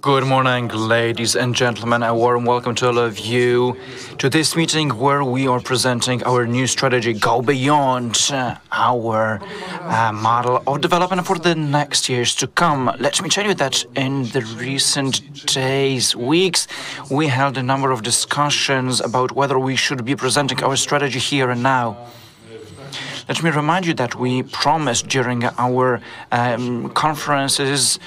Good morning, ladies and gentlemen. A warm welcome to all of you to this meeting where we are presenting our new strategy, Go Beyond, uh, our uh, model of development for the next years to come. Let me tell you that in the recent days, weeks, we held a number of discussions about whether we should be presenting our strategy here and now. Let me remind you that we promised during our um, conferences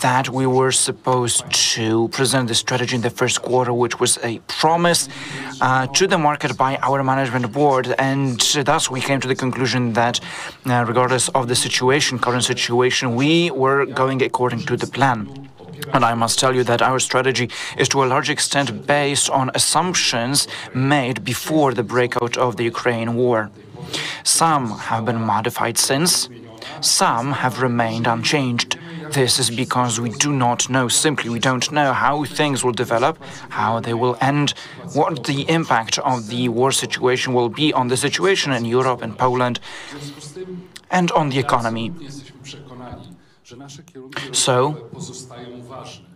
that we were supposed to present the strategy in the first quarter, which was a promise uh, to the market by our management board. And thus we came to the conclusion that, uh, regardless of the situation, current situation, we were going according to the plan. And I must tell you that our strategy is to a large extent based on assumptions made before the breakout of the Ukraine war. Some have been modified since, some have remained unchanged. This is because we do not know, simply we don't know how things will develop, how they will end, what the impact of the war situation will be on the situation in Europe and Poland, and on the economy. So,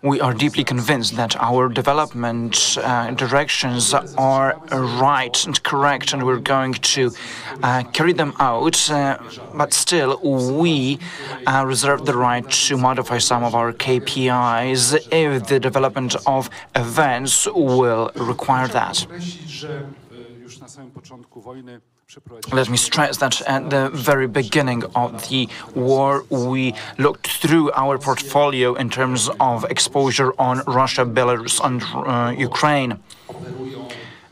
we are deeply convinced that our development uh, directions are right and correct, and we're going to uh, carry them out. Uh, but still, we uh, reserve the right to modify some of our KPIs if the development of events will require that. Let me stress that at the very beginning of the war, we looked through our portfolio in terms of exposure on Russia, Belarus, and uh, Ukraine.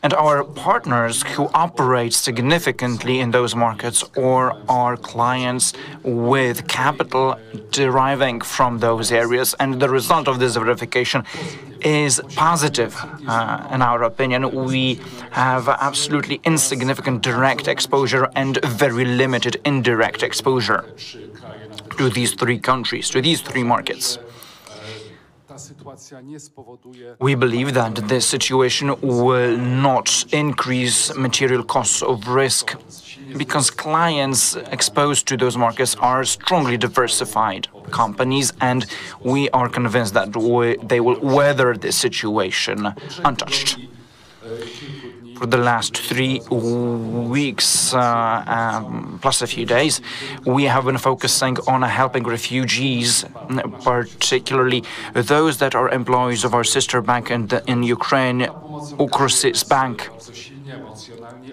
And our partners who operate significantly in those markets or our clients with capital deriving from those areas. And the result of this verification is positive, uh, in our opinion. We have absolutely insignificant direct exposure and very limited indirect exposure to these three countries, to these three markets. We believe that this situation will not increase material costs of risk because clients exposed to those markets are strongly diversified companies, and we are convinced that we, they will weather this situation untouched for the last three weeks, uh, um, plus a few days, we have been focusing on helping refugees, particularly those that are employees of our sister bank in, the, in Ukraine, Ukrsibbank.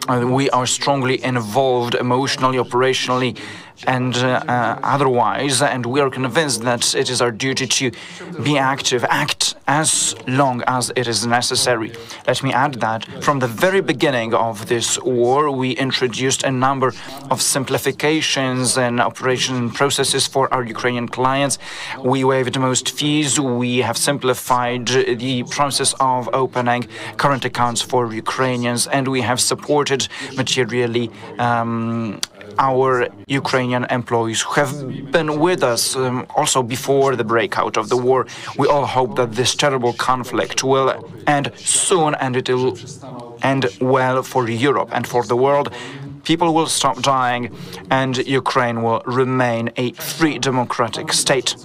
We are strongly involved emotionally, operationally, and uh, uh, otherwise, and we are convinced that it is our duty to be active, act as long as it is necessary. Let me add that from the very beginning of this war, we introduced a number of simplifications and operation processes for our Ukrainian clients. We waived most fees. We have simplified the process of opening current accounts for Ukrainians, and we have supported materially um, our Ukrainian employees who have been with us um, also before the breakout of the war. We all hope that this terrible conflict will end soon and it will end well for Europe and for the world. People will stop dying and Ukraine will remain a free democratic state.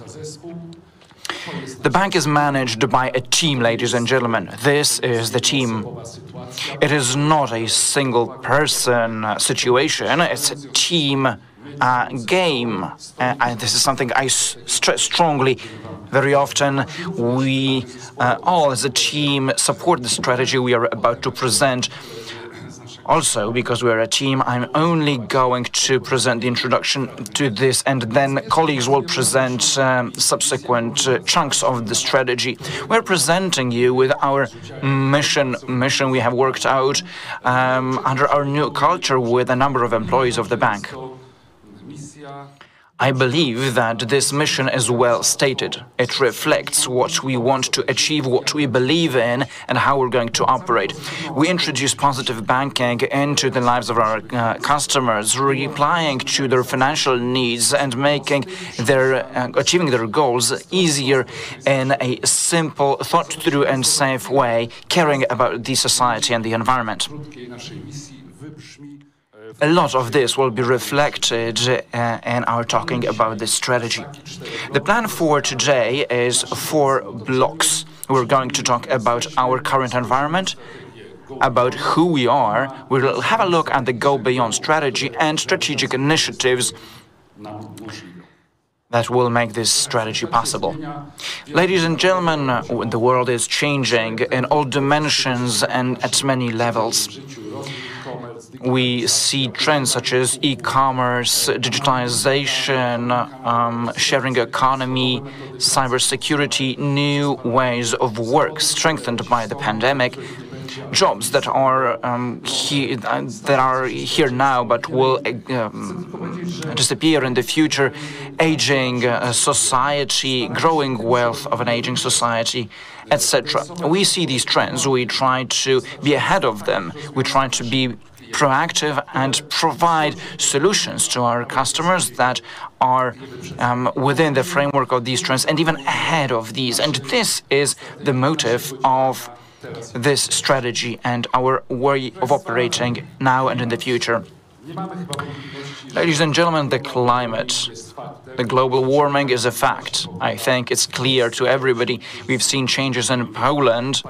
The bank is managed by a team, ladies and gentlemen. This is the team. It is not a single person situation, it's a team uh, game. Uh, and this is something I stress strongly. Very often, we uh, all as a team support the strategy we are about to present. Also, because we're a team, I'm only going to present the introduction to this, and then colleagues will present um, subsequent uh, chunks of the strategy. We're presenting you with our mission. Mission we have worked out um, under our new culture with a number of employees of the bank. I believe that this mission is well stated. It reflects what we want to achieve, what we believe in, and how we're going to operate. We introduce positive banking into the lives of our uh, customers, replying to their financial needs and making their uh, achieving their goals easier in a simple, thought through, and safe way, caring about the society and the environment. A lot of this will be reflected uh, in our talking about this strategy. The plan for today is four blocks. We're going to talk about our current environment, about who we are. We'll have a look at the Go Beyond strategy and strategic initiatives that will make this strategy possible. Ladies and gentlemen, the world is changing in all dimensions and at many levels. We see trends such as e-commerce, digitalization, um, sharing economy, cybersecurity, new ways of work strengthened by the pandemic, jobs that are um, he, that are here now but will um, disappear in the future, aging uh, society, growing wealth of an aging society, etc. We see these trends. We try to be ahead of them. We try to be proactive and provide solutions to our customers that are um, within the framework of these trends and even ahead of these. And this is the motive of this strategy and our way of operating now and in the future. Ladies and gentlemen, the climate, the global warming is a fact. I think it's clear to everybody. We've seen changes in Poland.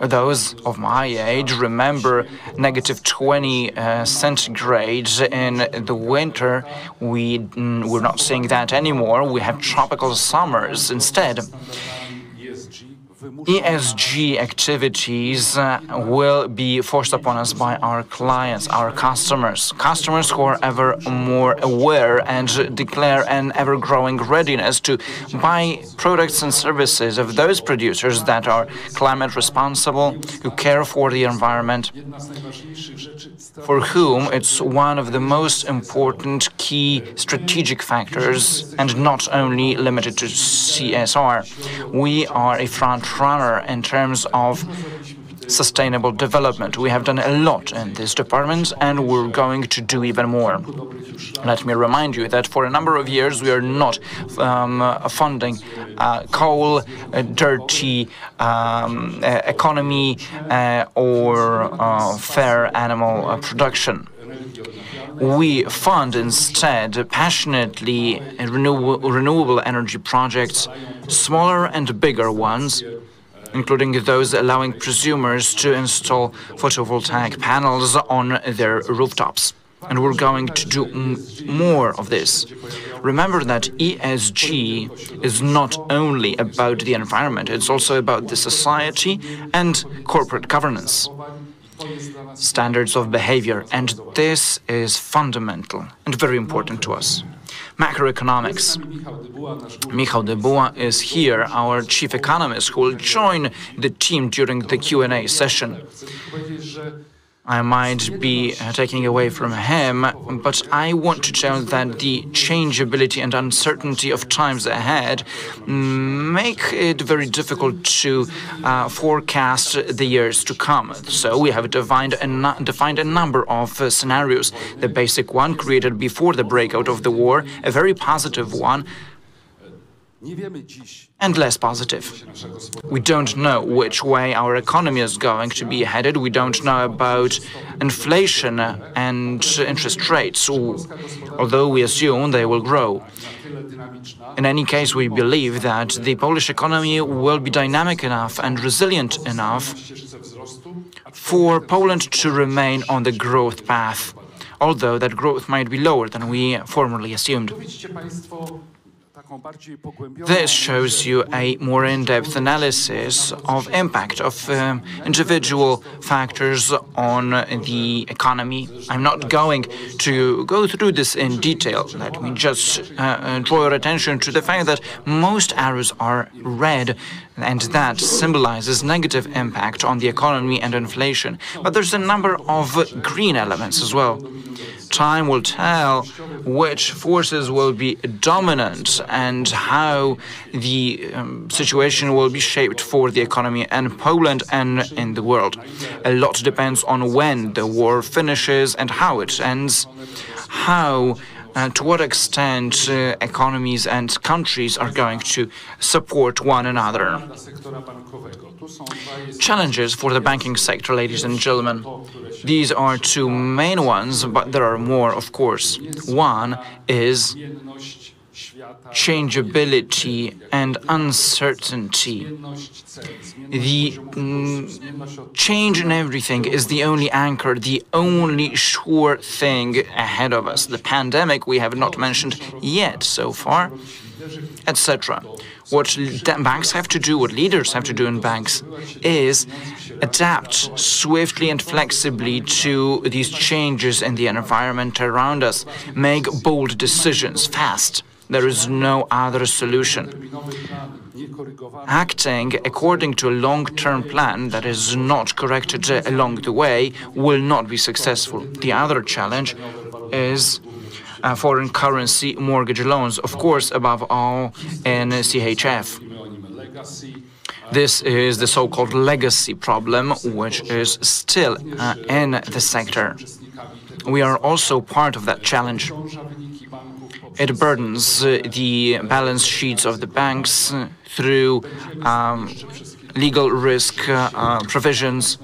Those of my age remember negative 20 uh, centigrade in the winter. We, mm, we're not seeing that anymore. We have tropical summers instead. ESG activities will be forced upon us by our clients, our customers, customers who are ever more aware and declare an ever growing readiness to buy products and services of those producers that are climate responsible, who care for the environment, for whom it's one of the most important key strategic factors and not only limited to CSR. We are a front runner in terms of sustainable development. We have done a lot in this department and we're going to do even more. Let me remind you that for a number of years we are not um, funding uh, coal, uh, dirty um, uh, economy, uh, or uh, fair animal production we fund instead passionately renew renewable energy projects, smaller and bigger ones, including those allowing prosumers to install photovoltaic panels on their rooftops. And we're going to do more of this. Remember that ESG is not only about the environment, it's also about the society and corporate governance standards of behavior, and this is fundamental and very important to us. Macroeconomics. Michał Dybuła is here, our chief economist, who will join the team during the Q&A session. I might be uh, taking away from him, but I want to tell that the changeability and uncertainty of times ahead make it very difficult to uh, forecast the years to come. So we have defined a, defined a number of uh, scenarios. The basic one created before the breakout of the war, a very positive one, and less positive. We don't know which way our economy is going to be headed. We don't know about inflation and interest rates, although we assume they will grow. In any case, we believe that the Polish economy will be dynamic enough and resilient enough for Poland to remain on the growth path, although that growth might be lower than we formerly assumed. This shows you a more in-depth analysis of impact of um, individual factors on the economy. I'm not going to go through this in detail. Let me just uh, uh draw your attention to the fact that most arrows are red and that symbolizes negative impact on the economy and inflation. But there's a number of green elements as well time will tell which forces will be dominant and how the um, situation will be shaped for the economy in Poland and in the world. A lot depends on when the war finishes and how it ends, how uh, to what extent uh, economies and countries are going to support one another. Challenges for the banking sector, ladies and gentlemen. These are two main ones, but there are more, of course. One is changeability and uncertainty. The mm, change in everything is the only anchor, the only sure thing ahead of us. The pandemic we have not mentioned yet so far, etc. What banks have to do, what leaders have to do in banks, is adapt swiftly and flexibly to these changes in the environment around us, make bold decisions fast. There is no other solution acting according to a long term plan that is not corrected along the way will not be successful. The other challenge is uh, foreign currency mortgage loans, of course, above all in CHF. This is the so called legacy problem, which is still uh, in the sector. We are also part of that challenge. It burdens uh, the balance sheets of the banks through um, legal risk uh, uh, provisions.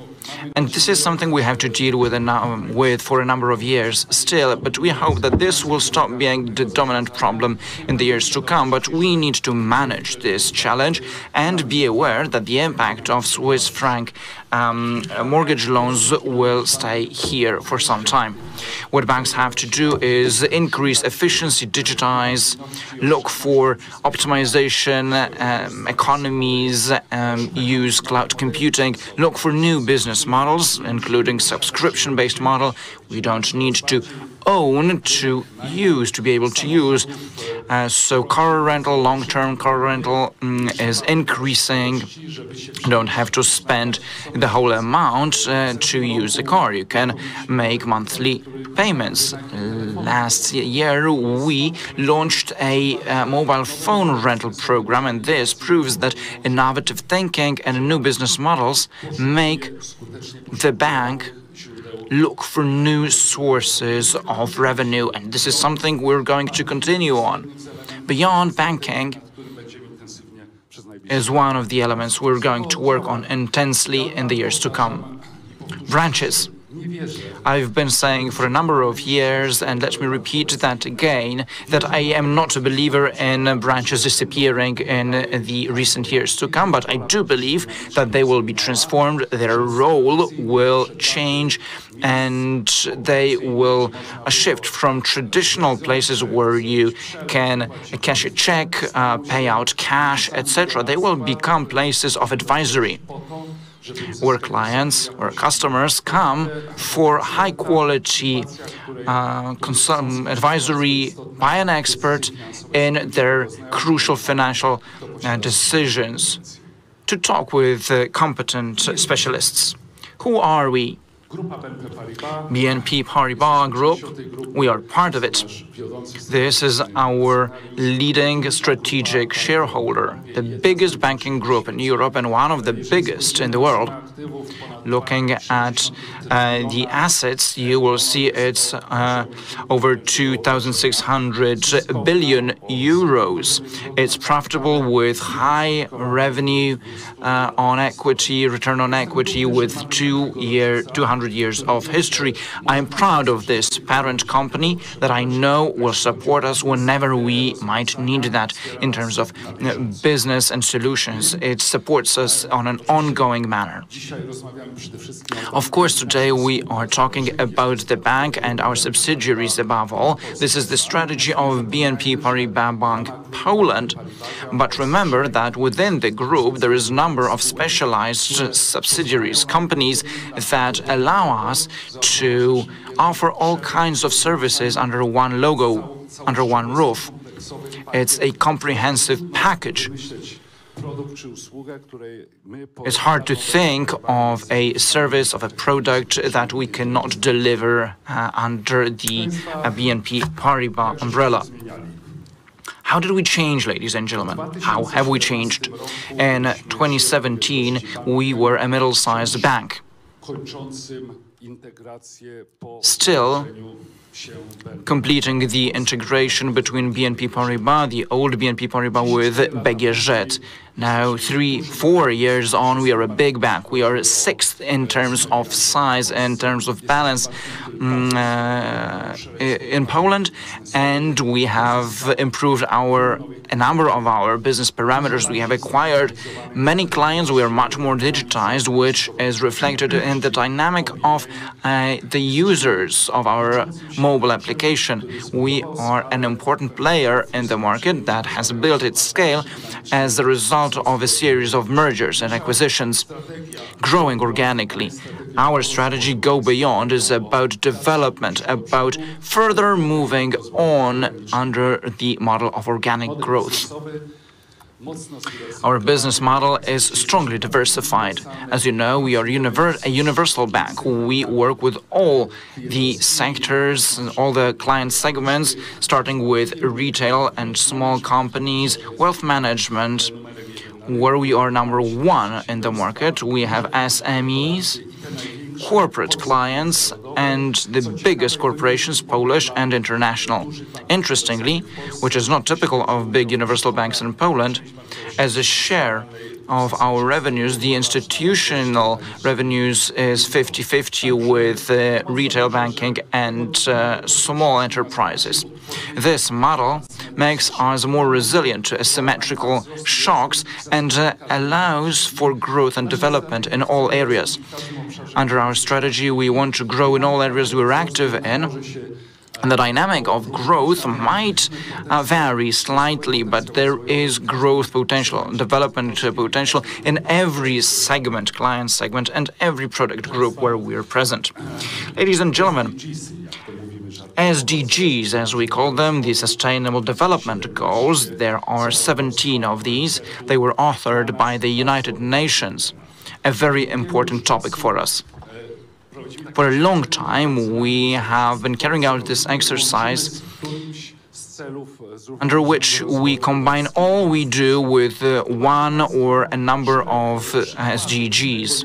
And this is something we have to deal with, nu- with for a number of years still. But we hope that this will stop being the dominant problem in the years to come. But we need to manage this challenge and be aware that the impact of Swiss franc um, mortgage loans will stay here for some time. What banks have to do is increase efficiency, digitize, look for optimization, um, economies, um, use cloud computing, look for new business models, including subscription-based model. We don't need to own to use to be able to use. Uh, so car rental, long-term car rental mm, is increasing. You don't have to spend the whole amount uh, to use a car. You can make monthly payments. Last year, we launched a uh, mobile phone rental program, and this proves that innovative thinking and new business models make the bank look for new sources of revenue, and this is something we're going to continue on. Beyond banking is one of the elements we're going to work on intensely in the years to come. Branches. I've been saying for a number of years, and let me repeat that again, that I am not a believer in branches disappearing in the recent years to come, but I do believe that they will be transformed, their role will change, and they will shift from traditional places where you can cash a check, uh, pay out cash, etc. They will become places of advisory where clients or customers come for high quality uh, advisory by an expert in their crucial financial uh, decisions to talk with uh, competent specialists. Who are we? BNP Paribas, Group. We are part of it. This is our leading strategic shareholder, the biggest banking group in Europe and one of the biggest in the world. Looking at uh, the assets, you will see it's uh, over 2,600 billion euros. It's profitable with high revenue uh, on equity, return on equity, with two year, 200 years of history. I'm proud of this parent company that I know will support us whenever we might need that in terms of uh, business and solutions. It supports us on an ongoing manner. Of course, today we are talking about the bank and our subsidiaries above all. This is the strategy of BNP Paribas Bank Poland. But remember that within the group there is a number of specialized subsidiaries, companies that allow us to offer all kinds of services under one logo, under one roof. It's a comprehensive package. Myśleć produkt czy usługę, której my po It's hard to think of a service, of a product that we cannot deliver uh, under the uh, BNP Paribas umbrella. How did we change, ladies and gentlemen? How have we changed? In 2017, we were a middle sized bank. kończącym integrację po Still, wdrożeniu się BNP. completing the integration between BNP Paribas, the old BNP Paribas, with BGZ. Now, three, four years on, we are a big bank. We are sixth in terms of size, in terms of balance mm, uh, in Poland, and we have improved our a number of our business parameters. We have acquired many clients. We are much more digitized, which is reflected in the dynamic of uh, the users of our mobile application. We are an important player in the market that has built its scale as a result of a series of mergers and acquisitions, growing organically. Our strategy Go Beyond is about development, about further moving on under the model of organic growth. Our business model is strongly diversified. As you know, we are a universal bank. We work with all the sectors and all the client segments, starting with retail and small companies, wealth management, where we are number one in the market. We have SMEs, corporate clients, and the biggest corporations, Polish and international. Interestingly, which is not typical of big universal banks in Poland, as a share of our revenues, the institutional revenues is 50-50 with uh, retail banking and uh, small enterprises. This model makes us more resilient to asymmetrical shocks and uh, allows for growth and development in all areas. Under our strategy, we want to grow in all areas we're active in. And the dynamic of growth might uh, vary slightly, but there is growth potential, development potential in every segment, client segment, and every product group where we're present. Ladies and gentlemen, SDGs, as we call them, the Sustainable Development Goals, there are 17 of these. They were authored by the United Nations, a very important topic for us. For a long time, we have been carrying out this exercise under which we combine all we do with uh, one or a number of uh, SDGs.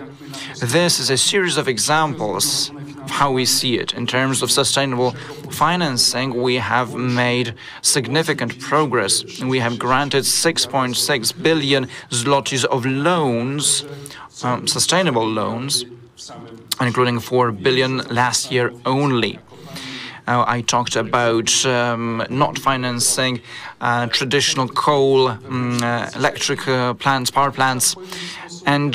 This is a series of examples of how we see it. In terms of sustainable financing, we have made significant progress. We have granted 6.6 billion zlotys of loans, um, sustainable loans, including 4 billion last year only. Uh, I talked about um, not financing uh, traditional coal, um, uh, electric uh, plants, power plants, and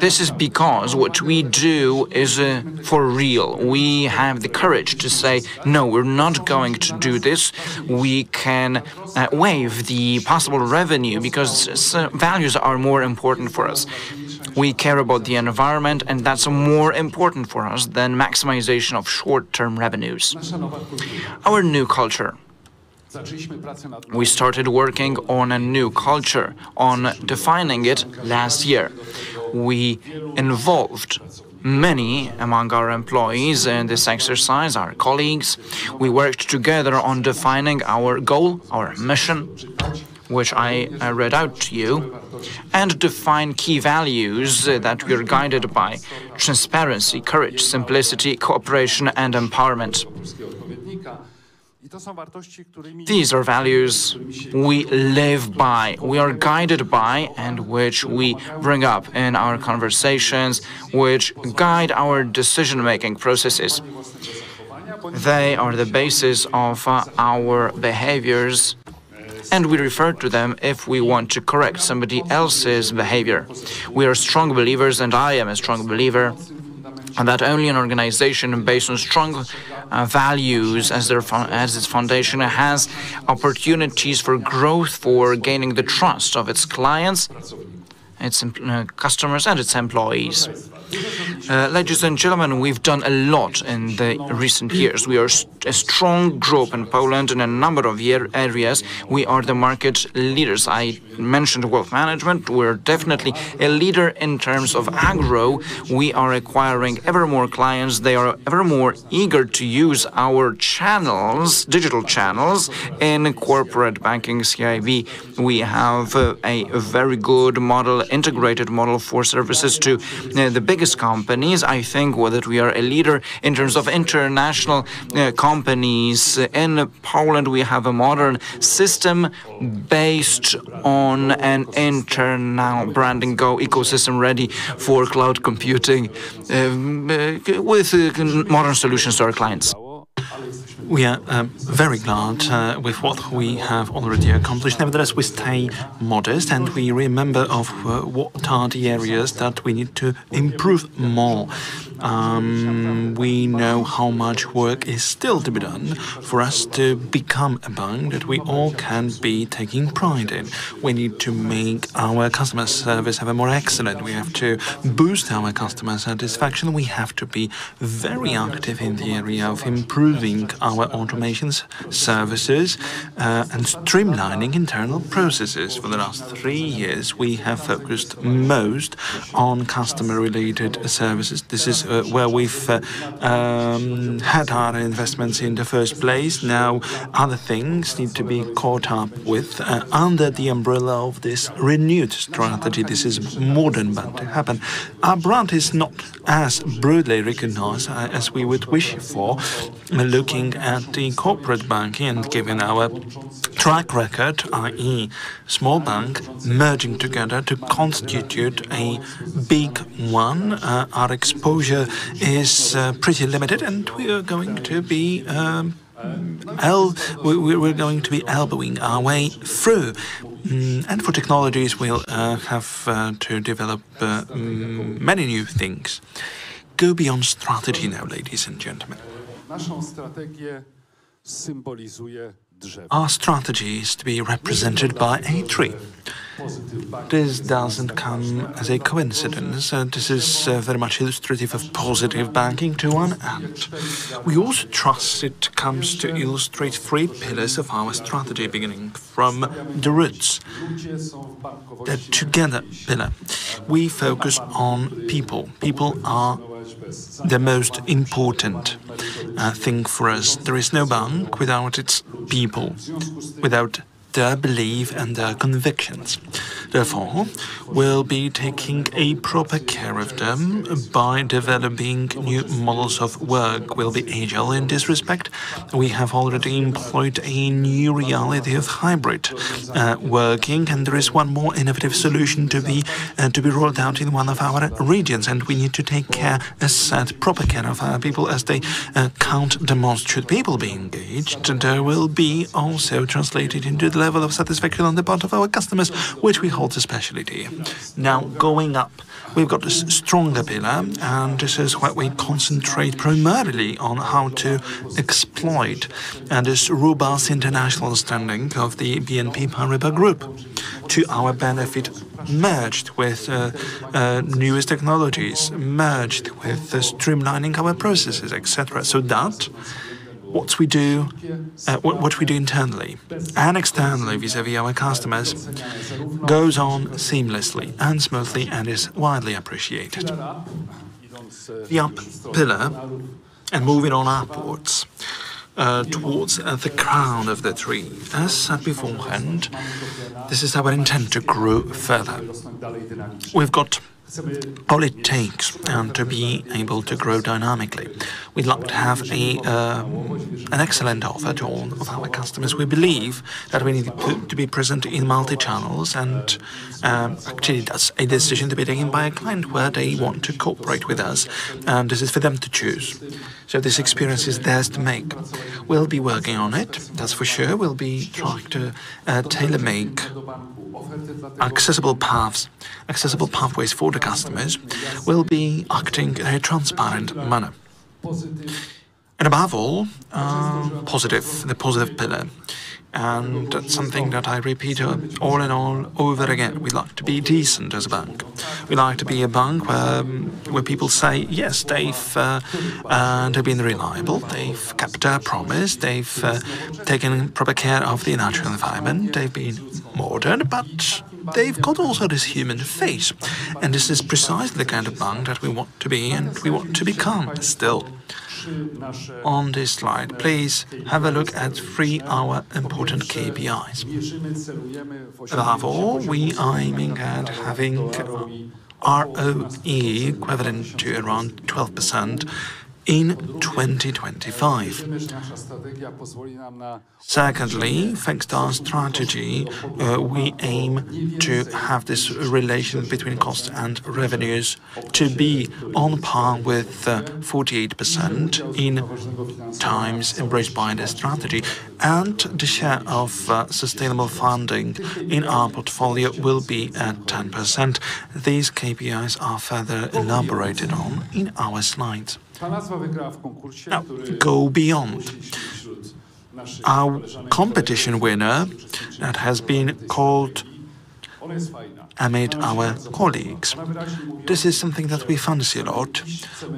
this is because what we do is uh, for real. We have the courage to say, no, we're not going to do this. We can uh, waive the possible revenue because s- values are more important for us. We care about the environment, and that's more important for us than maximization of short term revenues. Nasza nowa kultura. Our new culture. We started working on a new culture, on defining it last year. We involved many among our employees in this exercise, our colleagues. We worked together on defining our goal, our mission, which I read out to you, and define key values that we are guided by transparency, courage, simplicity, cooperation, and empowerment. These are values we live by, we are guided by, and which we bring up in our conversations, which guide our decision making processes. They are the basis of uh, our behaviors, and we refer to them if we want to correct somebody else's behavior. We are strong believers, and I am a strong believer and that only an organization based on strong uh, values as their as its foundation has opportunities for growth, for gaining the trust of its clients, its uh, customers, and its employees. Uh, ladies and gentlemen, we've done a lot in the recent years. We are a strong group in Poland in a number of areas. We are the market leaders. I mentioned wealth management. We're definitely a leader in terms of agro. We are acquiring ever more clients. They are ever more eager to use our channels, digital channels, in corporate banking CIB. We have uh, a very good model, integrated model for services to uh, the biggest companies. I think that we are a leader in terms of international uh, companies. In Poland, we have a modern system based on an internal branding go ecosystem ready for cloud computing um, uh, with uh, modern solutions to our clients. We are um, very glad uh, with what we have already accomplished. Nevertheless, we stay modest and we remember of uh, what are the areas that we need to improve more. Um, we know how much work is still to be done for us to become a bank that we all can be taking pride in. We need to make our customer service ever more excellent. We have to boost our customer satisfaction. We have to be very active in the area of improving our automation services uh, and streamlining internal processes. For the last three years, we have focused most on customer-related services. This is where we've uh, um, had our investments in the first place. Now, other things need to be caught up with uh, under the umbrella of this renewed strategy. This is more than bound to happen. Our brand is not as broadly recognized uh, as we would wish for, looking at the corporate banking and given our track record, i.e., small bank merging together to constitute a big one. Uh, our exposure is uh, pretty limited, and we are going to be. Um, El we, we're going to be elbowing our way through. Mm, and for technologies, we'll uh, have uh, to develop uh, mm, many new things. Go beyond strategy now, ladies and gentlemen. Naszą strategię symbolizuje drzewo. Our strategy is to be represented by a tree. This doesn't come as a coincidence. Uh, this is uh, very much illustrative of positive banking to one end. We also trust it comes to illustrate three pillars of our strategy, beginning from the roots. The together pillar. We focus on people. People are the most important uh, thing for us. There is no bank without its people, without their belief and their convictions. Therefore, we'll be taking a proper care of them by developing new models of work. We'll be agile in this respect. We have already employed a new reality of hybrid uh, working, and there is one more innovative solution to be uh, to be rolled out in one of our regions. And we need to take care, as said, proper care of our people as they uh, count the most. Should people be engaged, there will be also translated into the level of satisfaction on the part of our customers, which we hold a specialty. Now, going up, we've got this stronger pillar, and this is where we concentrate primarily on how to exploit uh, this robust international standing of the BNP Paribas Group to our benefit merged with uh, uh, newest technologies, merged with uh, streamlining our processes, etc. So that what we do, uh, what, what we do internally and externally vis-à-vis our customers goes on seamlessly and smoothly and is widely appreciated. The up pillar and moving on upwards uh, towards uh, the crown of the tree. As said beforehand, this is our intent to grow further. We've got all it takes um, to be able to grow dynamically. We'd like to have a uh, an excellent offer to all of our customers. We believe that we need to, be present in multi-channels, and um, actually that's a decision to be taken by a client where they want to cooperate with us, and this is for them to choose. So this experience is theirs to make. We'll be working on it, that's for sure. We'll be trying to uh, tailor-make accessible paths, accessible pathways for the customers. We'll be acting in a transparent manner. And above all, uh, positive, the positive pillar. and that's something that I repeat all in all over again. We like to be decent as a bank. We like to be a bank where, um, where people say, yes, they've, uh, uh, they've been reliable, they've kept their promise, they've uh, taken proper care of the natural environment, they've been modern, but they've got also this human face. And this is precisely the kind of bank that we want to be and we want to become still. On this slide, please have a look at three our important KPIs. Above all, we are aiming at having ROE equivalent to around 12% in 2025. Secondly, thanks to our strategy, uh, we aim to have this relation between costs and revenues to be on par with uh, 48% in times embraced by the strategy. And the share of uh, sustainable funding in our portfolio will be at 10%. These KPIs are further elaborated on in our slides. Now, go beyond. Our competition winner that has been called amid our colleagues. This is something that we fancy a lot.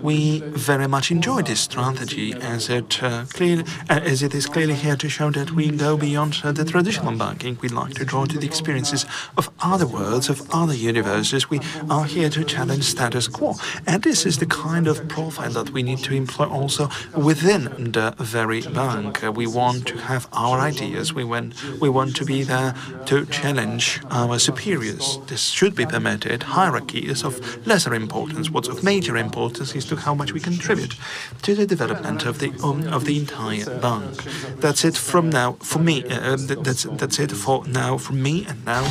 We very much enjoy this strategy as it uh, clear, uh, as it is clearly here to show that we go beyond uh, the traditional banking. We like to draw to the experiences of other worlds, of other universes. We are here to challenge status quo, and this is the kind of profile that we need to employ also within the very bank. Uh, we want to have our ideas. We want we want to be there to challenge our superiors this should be permitted. Hierarchy is of lesser importance. What's of major importance is to how much we contribute to the development of the um, of the entire bank. That's it from now for me. Uh, that's that's it for now from me. And now.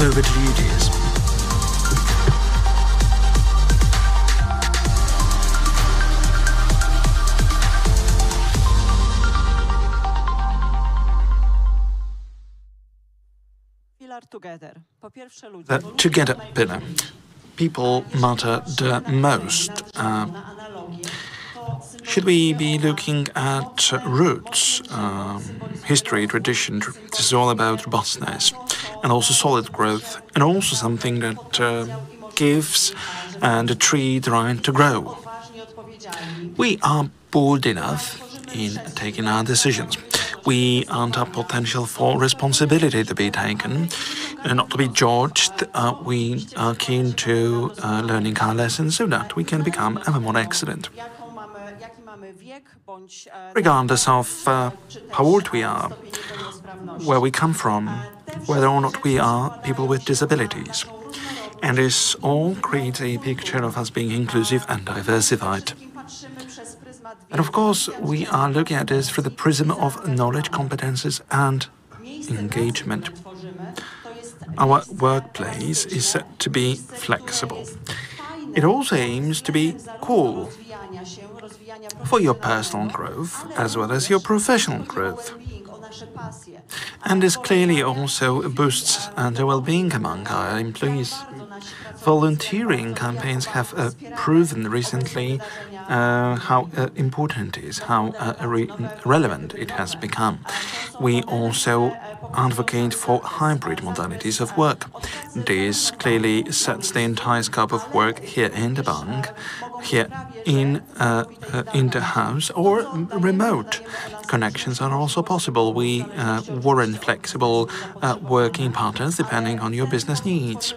Over to you, dears. The together pillar. People matter the most. Uh, should we be looking at roots, um, history, tradition? This is all about robustness and also solid growth, and also something that uh, gives uh, the tree the right to grow. We are bold enough in taking our decisions we aren't a potential for responsibility to be taken, and not to be judged. Uh, we are keen to uh, learning our lessons so that we can become ever more excellent. Regardless of uh, how old we are, where we come from, whether or not we are people with disabilities. And this all creates a picture of us being inclusive and diversified. And of course, we are looking at this through the prism of knowledge, competences, and engagement. Our workplace is set to be flexible. It also aims to be cool for your personal growth as well as your professional growth. And this clearly also boosts the well-being among our employees. Volunteering campaigns have uh, proven recently uh, how uh, important it is, how uh, re relevant it has become. We also advocate for hybrid modalities of work. This clearly sets the entire scope of work here in the bank, here in uh, uh, in the house, or remote. Connections are also possible. We uh, warrant flexible working patterns depending on your business needs.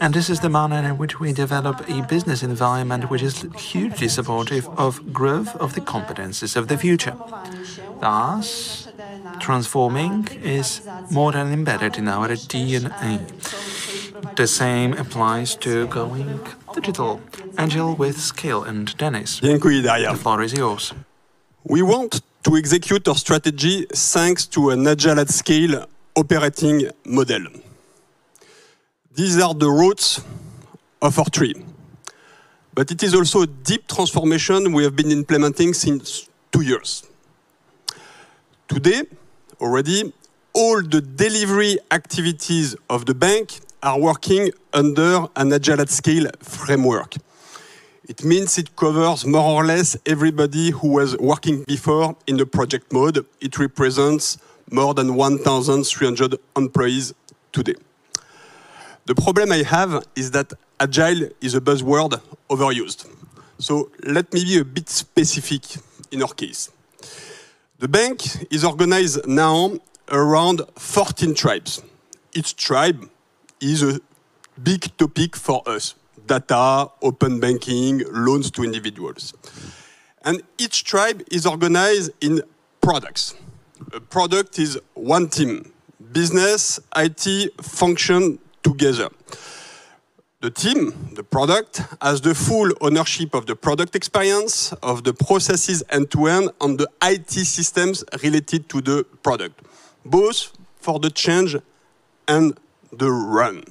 And this is the manner in which we develop a business environment which is hugely supportive of growth of the competences of the future. Thus, transforming is more than embedded in our DNA. The same applies to going digital, agile with skill. And Dennis, the floor is yours. We want to execute our strategy thanks to an agile at scale operating model. These are the roots of our tree. But it is also a deep transformation we have been implementing since two years. Today, already, all the delivery activities of the bank are working under an agile at scale framework. It means it covers more or less everybody who was working before in the project mode. It represents more than 1,300 employees today. The problem I have is that agile is a buzzword overused. So let me be a bit specific in our case. The bank is organized now around 14 tribes. Each tribe is a big topic for us data, open banking, loans to individuals. And each tribe is organized in products. A product is one team, business, IT, function together. The team, the product, has the full ownership of the product experience, of the processes end to end, and the IT systems related to the product, both for the change and the run.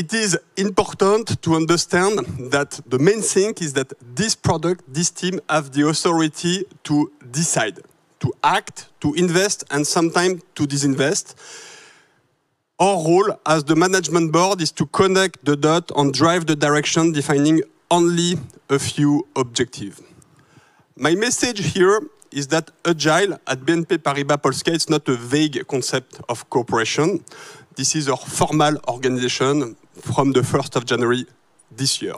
it is important to understand that the main thing is that this product, this team have the authority to decide, to act, to invest, and sometimes to disinvest. Our role as the management board is to connect the dot and drive the direction, defining only a few objectives. My message here is that agile at BNP Paribas Polska is not a vague concept of cooperation. This is our formal organization from the 1st of January this year.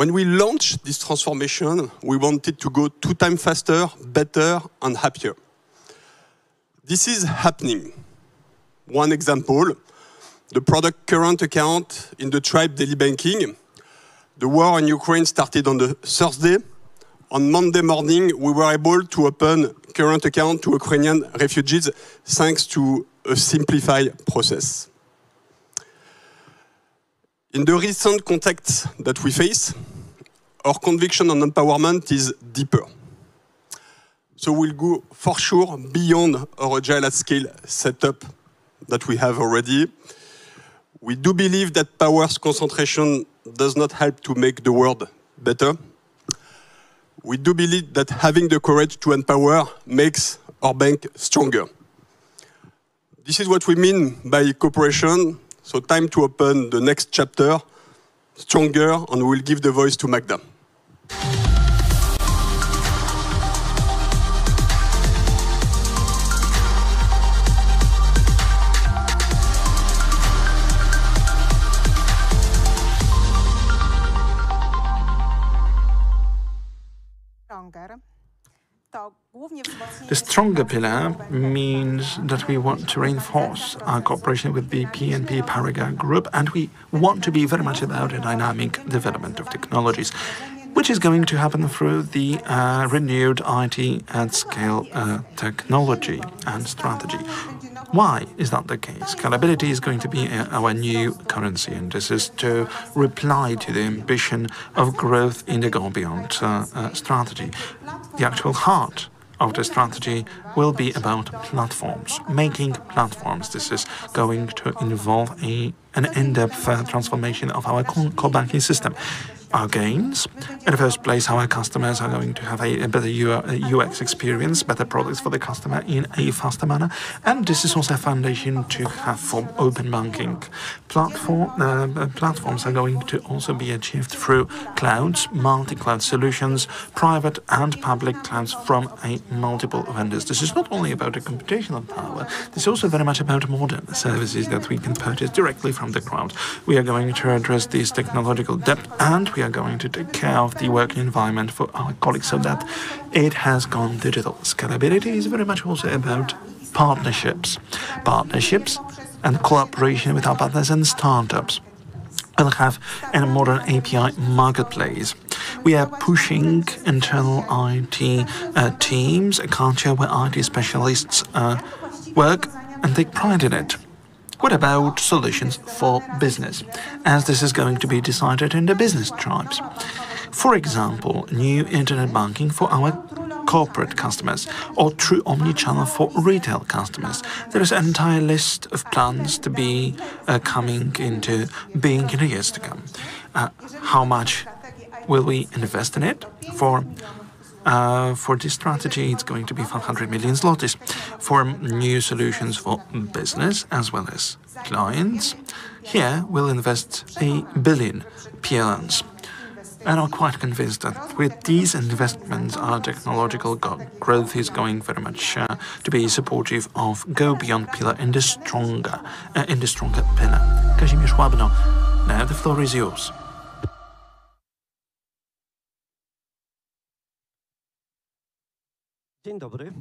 When we launched this transformation, we wanted to go two times faster, better, and happier. This is happening. One example, the product current account in the tribe daily banking. The war in Ukraine started on the Thursday. On Monday morning, we were able to open current account to Ukrainian refugees thanks to a simplified process. In the recent context that we face, our conviction on empowerment is deeper. So we'll go for sure beyond our agile at scale setup that we have already. We do believe that power's concentration does not help to make the world better. We do believe that having the courage to empower makes our bank stronger. This is what we mean by cooperation. So time to open the next chapter, stronger, and we'll give the voice to Magda. The stronger pillar means that we want to reinforce our cooperation with the BNP Paribas Group, and we want to be very much about a dynamic development of technologies, which is going to happen through the uh, renewed IT at scale uh, technology and strategy. Why is that the case? Scalability is going to be uh, our new currency, and this is to reply to the ambition of growth in the Go Beyond uh, uh, strategy. The actual heart of the strategy will be about platforms, making platforms. This is going to involve a, an in-depth uh, transformation of our core banking system our gains. In the first place, our customers are going to have a, a better UX experience, better products for the customer in a faster manner. And this is also a foundation to have for open banking. Platform, uh, platforms are going to also be achieved through clouds, multi-cloud solutions, private and public clouds from a multiple vendors. This is not only about the computational power, this is also very much about modern services that we can purchase directly from the cloud. We are going to address this technological depth and we are going to take care of the working environment for our colleagues so that it has gone digital. Scalability is very much also about partnerships. Partnerships and collaboration with our partners and startups. We'll have a modern API marketplace. We are pushing internal IT uh, teams, a culture where IT specialists uh, work and take pride in it. What about solutions for business, as this is going to be decided in the business tribes? For example, new internet banking for our corporate customers or true omni-channel for retail customers. There is an entire list of plans to be uh, coming into being in the years to come. Uh, how much will we invest in it? For uh, for this strategy, it's going to be 500 million zlotys. for new solutions for business as well as clients. Here, we'll invest a billion PLNs and are quite convinced that with these investments, our technological growth is going very much uh, to be supportive of go beyond pillar in the stronger, uh, in the stronger pillar. Kazimierz Łabno, now the floor is yours. Dzień dobry.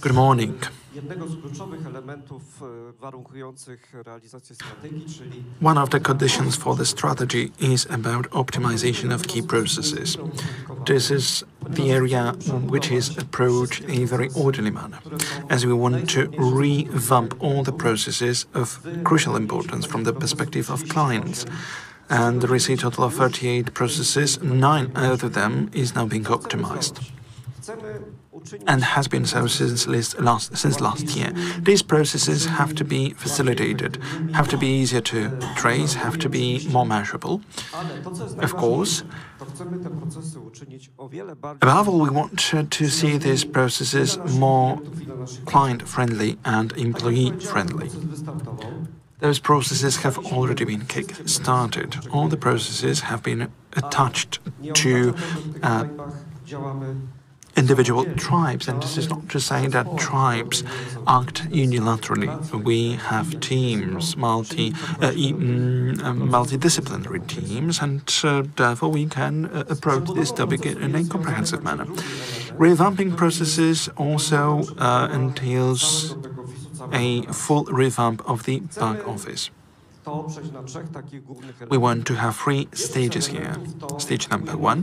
Good morning. jednego z kluczowych elementów warunkujących realizację strategii, czyli One of the conditions for the strategy is about optimization of key processes. This is the area which is approached in a very orderly manner, as we want to revamp all the processes of crucial importance from the perspective of clients. And there is a total of 38 processes, nine out of them is now being optimized and has been so since last, since last year. These processes have to be facilitated, have to be easier to trace, have to be more measurable. Of course, above all, we want to, see these processes more client friendly and employee friendly. Those processes have already been kick started. All the processes have been attached to uh, individual tribes, and this is not to say that tribes act unilaterally. We have teams, multi, uh, mm, uh, multidisciplinary teams, and uh, therefore we can uh, approach this topic in a comprehensive manner. Revamping processes also uh, entails a full revamp of the back office. To oprzeć na trzech takich głównych We want to have three stages here. Stage number one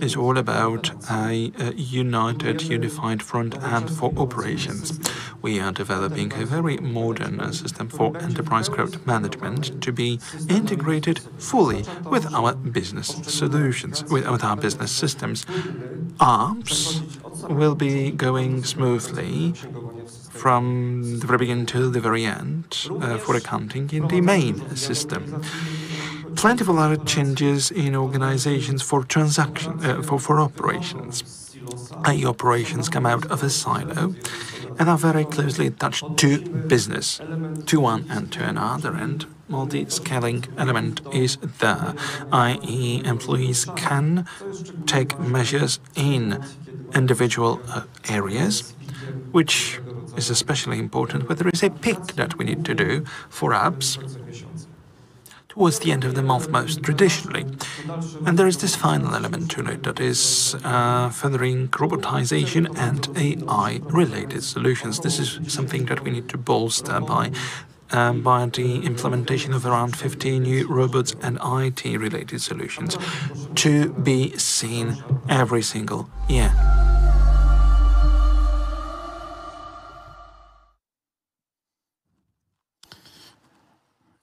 is all about a, a united, unified front end for operations. We are developing a very modern system for enterprise growth management to be integrated fully with our business solutions, with, with our business systems. ARPS will be going smoothly Księgowanie w systemie. From the very beginning till the very end uh, for accounting in the main system. Plentiful other changes in organizations for transaction uh, for, for operations. i.e. operations come out of a silo and are very closely attached to business, to one and to another, and multi-scaling element is there, i.e. employees can take measures in individual uh, areas, which is especially important where there is a pick that we need to do for apps towards the end of the month most traditionally. And there is this final element to it that is uh, furthering robotization and AI related solutions. This is something that we need to bolster by. Um, by the implementation of around 15 new robots and IT related solutions to be seen every single year.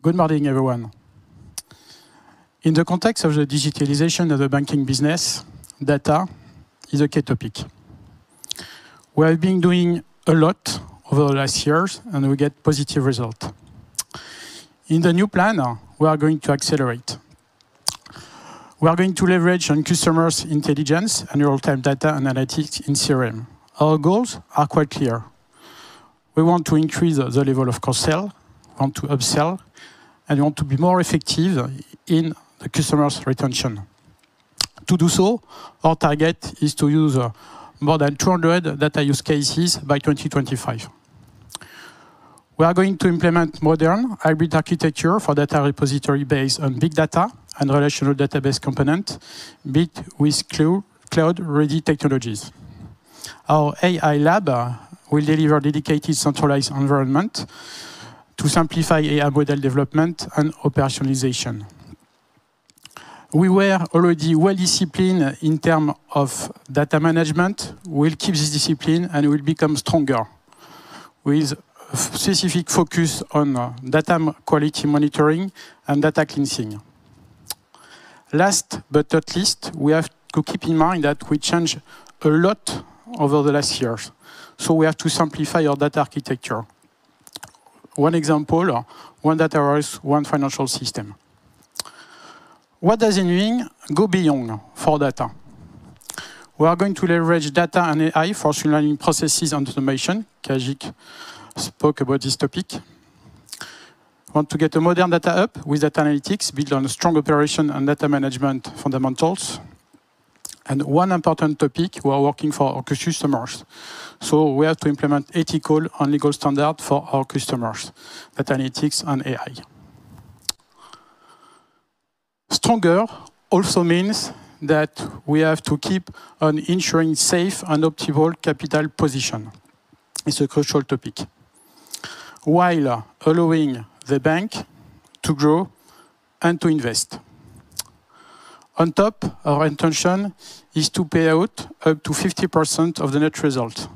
Good morning, everyone. In the context of the digitalization of the banking business, data is a key topic. We have been doing a lot over the last years, and we get positive results. In the new plan, we are going to accelerate. We are going to leverage on customers' intelligence and real-time data analytics in CRM. Our goals are quite clear. We want to increase the level of cross-sell, want to upsell, and we want to be more effective in the customer's retention. To do so, our target is to use uh, more than 200 data use cases by 2025. We are going to implement modern hybrid architecture for data repository based on big data and relational database component, built with cloud-ready technologies. Our AI lab uh, will deliver dedicated centralized environment to simplify AI model development and operationalization. We were already well disciplined in terms of data management. We'll keep this discipline and we'll become stronger with specific focus on data quality monitoring and data cleansing. Last but not least, we have to keep in mind that we changed a lot over the last years. So we have to simplify our data architecture. One example, one data warehouse, one financial system. What does mean go beyond for data? We are going to leverage data and AI for streamlining processes and automation. Kazik spoke about this topic. Want to get a modern data hub with data analytics built on strong operation and data management fundamentals. And one important topic, we are working for our customers. So we have to implement ethical and legal standards for our customers, data analytics and AI. Stronger also means that we have to keep on ensuring safe and optimal capital position. It's a crucial topic. While allowing the bank to grow and to invest. On top, our intention is to pay out up to 50% of the net result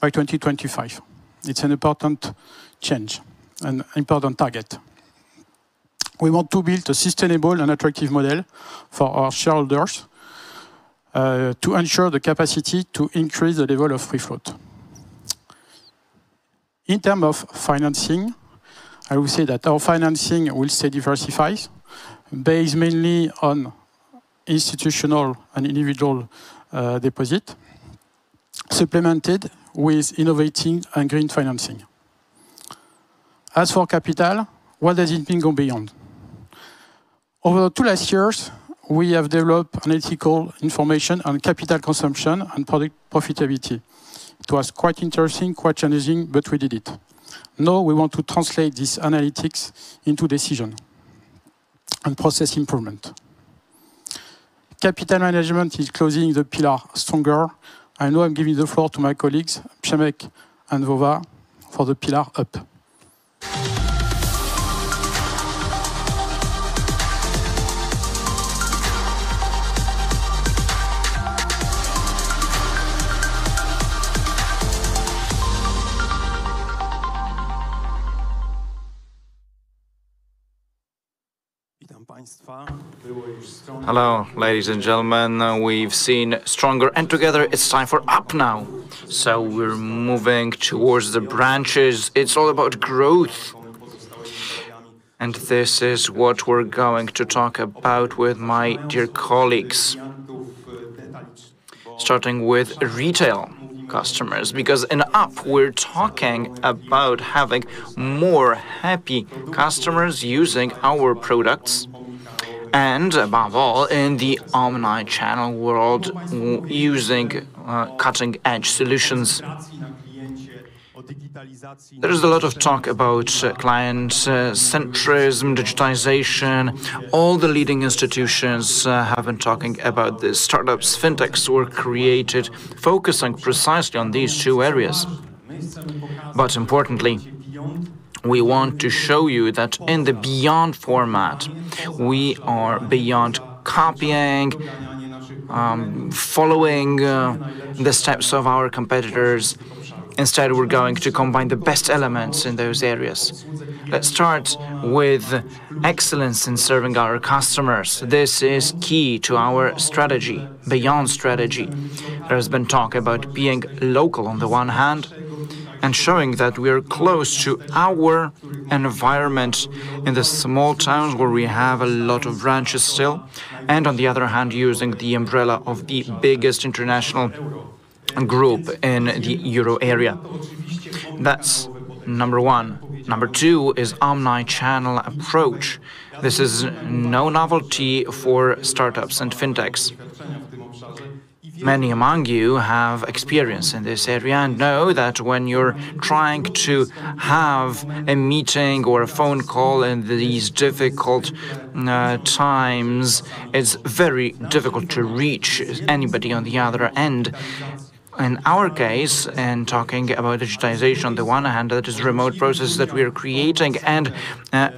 by 2025. It's an important change, an important target. We want to build a sustainable and attractive model for our shareholders uh, to ensure the capacity to increase the level of free float. In terms of financing, I will say that our financing will stay diversified, based mainly on institutional and individual uh, deposit, supplemented with innovating and green financing. As for capital, what does it mean go beyond? Over the two last years, we have developed analytical information on capital consumption and product profitability. It was quite interesting, quite challenging, but we did it. Now we want to translate this analytics into decision and process improvement. Capital management is closing the pillar stronger. I know I'm giving the floor to my colleagues, Przemek and Vova, for the pillar up. Hello, ladies and gentlemen. Uh, we've seen stronger and together it's time for up now. So we're moving towards the branches. It's all about growth. And this is what we're going to talk about with my dear colleagues. Starting with retail customers, because in up we're talking about having more happy customers using our products and above all in the omni-channel world using uh, cutting-edge solutions. There is a lot of talk about uh, client uh, centrism, digitization. All the leading institutions have been talking about this. Startups, fintechs were created focusing precisely on these two areas. But importantly, we want to show you that in the beyond format, we are beyond copying, um, following uh, the steps of our competitors. Instead, we're going to combine the best elements in those areas. Let's start with excellence in serving our customers. This is key to our strategy, beyond strategy. There has been talk about being local on the one hand and showing that we are close to our environment in the small towns where we have a lot of branches still, and on the other hand, using the umbrella of the biggest international group in the euro area. That's number one. Number two is omni-channel approach. This is no novelty for startups and fintechs. Many among you have experience in this area and know that when you're trying to have a meeting or a phone call in these difficult uh, times, it's very difficult to reach anybody on the other end. In our case, and talking about digitization on the one hand, that is remote processes that we are creating, and uh,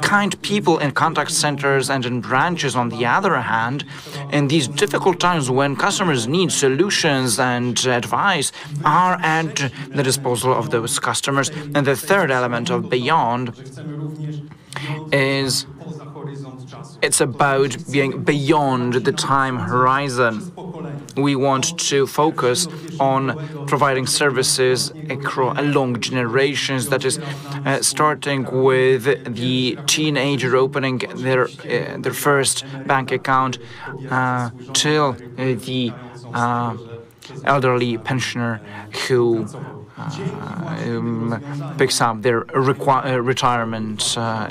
kind people in contact centers and in branches on the other hand, in these difficult times when customers need solutions and advice, are at the disposal of those customers. And the third element of beyond is it's about being beyond the time horizon. We want to focus on providing services across along generations. That is, uh, starting with the teenager opening their uh, their first bank account uh, till the uh, elderly pensioner who um, picks up their uh, retirement uh,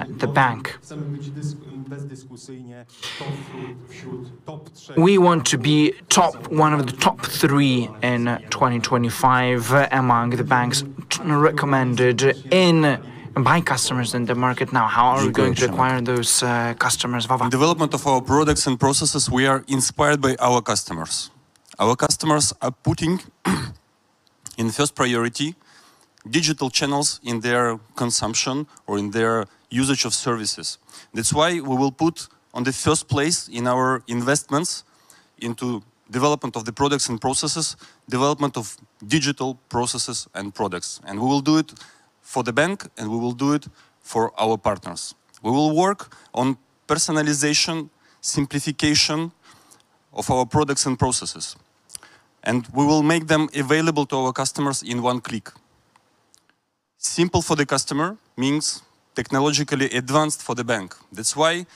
at the bank. We want to be top one of the top three in 2025 among the banks t- recommended in by customers in the market. Now, how are we going to acquire those uh, customers, Vova? development of our products and processes, we are inspired by our customers. Our customers are putting in first priority digital channels in their consumption or in their usage of services. That's why we will put on the first place in our investments into development of the products and processes, development of digital processes and products. And we will do it for the bank and we will do it for our partners. We will work on personalization, simplification of our products and processes. And we will make them available to our customers in one click. Simple for the customer means technologically advanced for the bank. That's why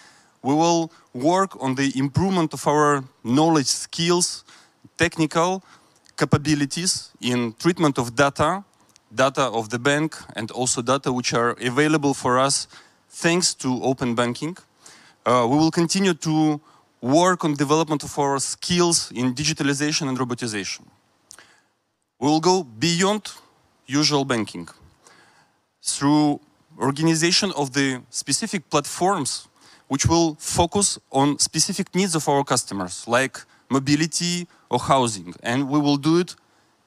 we will work on the improvement of our knowledge skills, technical capabilities in treatment of data, data of the bank, and also data which are available for us thanks to open banking. Uh, we will continue to work on development of our skills in digitalization and robotization. We will go beyond usual banking through organization of the specific platforms which will focus on specific needs of our customers, like mobility or housing. And we will do it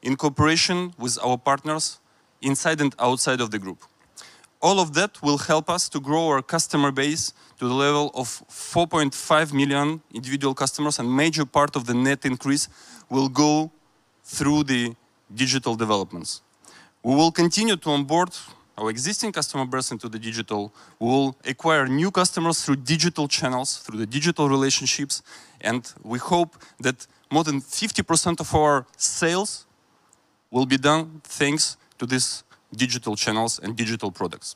in cooperation with our partners inside and outside of the group. All of that will help us to grow our customer base to the level of 4.5 million individual customers, and major part of the net increase will go through the digital developments. We will continue to onboard our existing customer base into the digital. We will acquire new customers through digital channels, through the digital relationships, and we hope that more than 50% of our sales will be done thanks to these digital channels and digital products.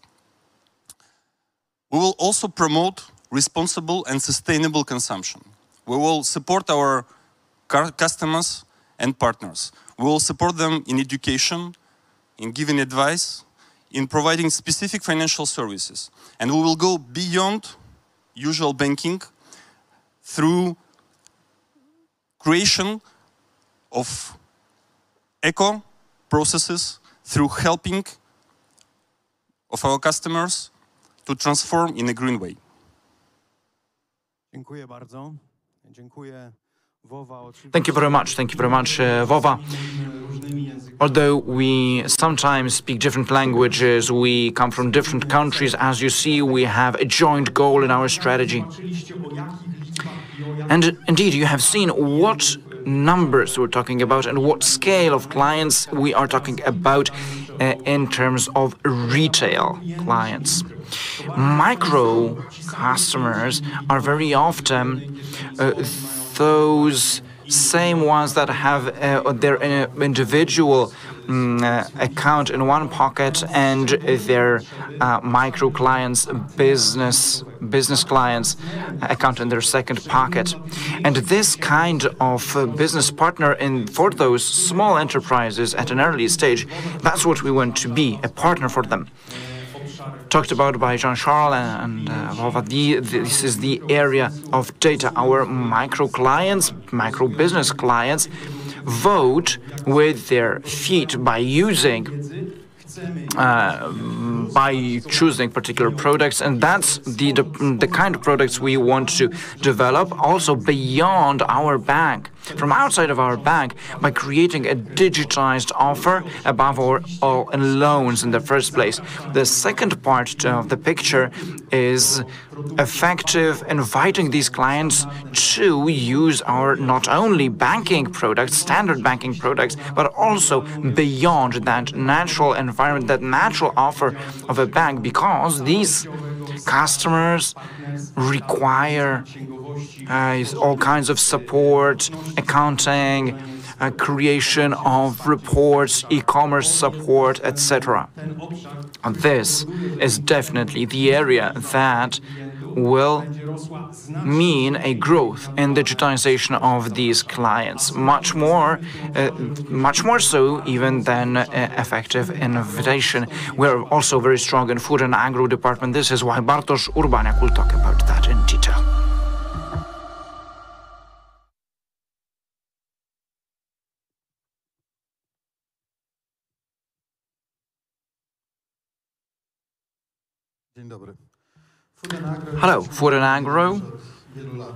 We will also promote responsible and sustainable consumption. We will support our customers and partners. We will support them in education, in giving advice, in providing specific financial services. And we will go beyond usual banking through creation of eco processes through helping of our customers to transform in a green way. Dziękuję bardzo. Dziękuję Thank you very much. Thank you very much, uh, Vova. Although we sometimes speak different languages, we come from different countries, as you see, we have a joint goal in our strategy. Zobaczyliście, o jakich liczbach i o jakich And indeed, you have seen what numbers we're talking about and what scale of clients we are talking about uh, in terms of retail clients. Micro customers are very often uh, those same ones that have uh, their uh, individual uh, account in one pocket and their uh, micro clients business business clients account in their second pocket and this kind of uh, business partner in for those small enterprises at an early stage that's what we want to be a partner for them talked about by Jean-Charles and uh, the, this is the area of data. Our micro clients, micro business clients, vote with their feet by using, uh, by choosing particular products, and that's the, the the kind of products we want to develop. Also beyond our bank, from outside of our bank, by creating a digitized offer above all, in loans in the first place. The second part of the picture is effective inviting these clients to use our not only banking products, standard banking products, but also beyond that natural environment, that natural offer of a bank, because these customers require uh, all kinds of support, accounting, uh, creation of reports, e-commerce support, etc. This is definitely the area that will mean a growth in digitization of these clients, much more, uh, much more so even than uh, effective innovation. We're also very strong in food and agro department. This is why Bartosz Urbaniak will talk about that in detail. Hello, Food and Agro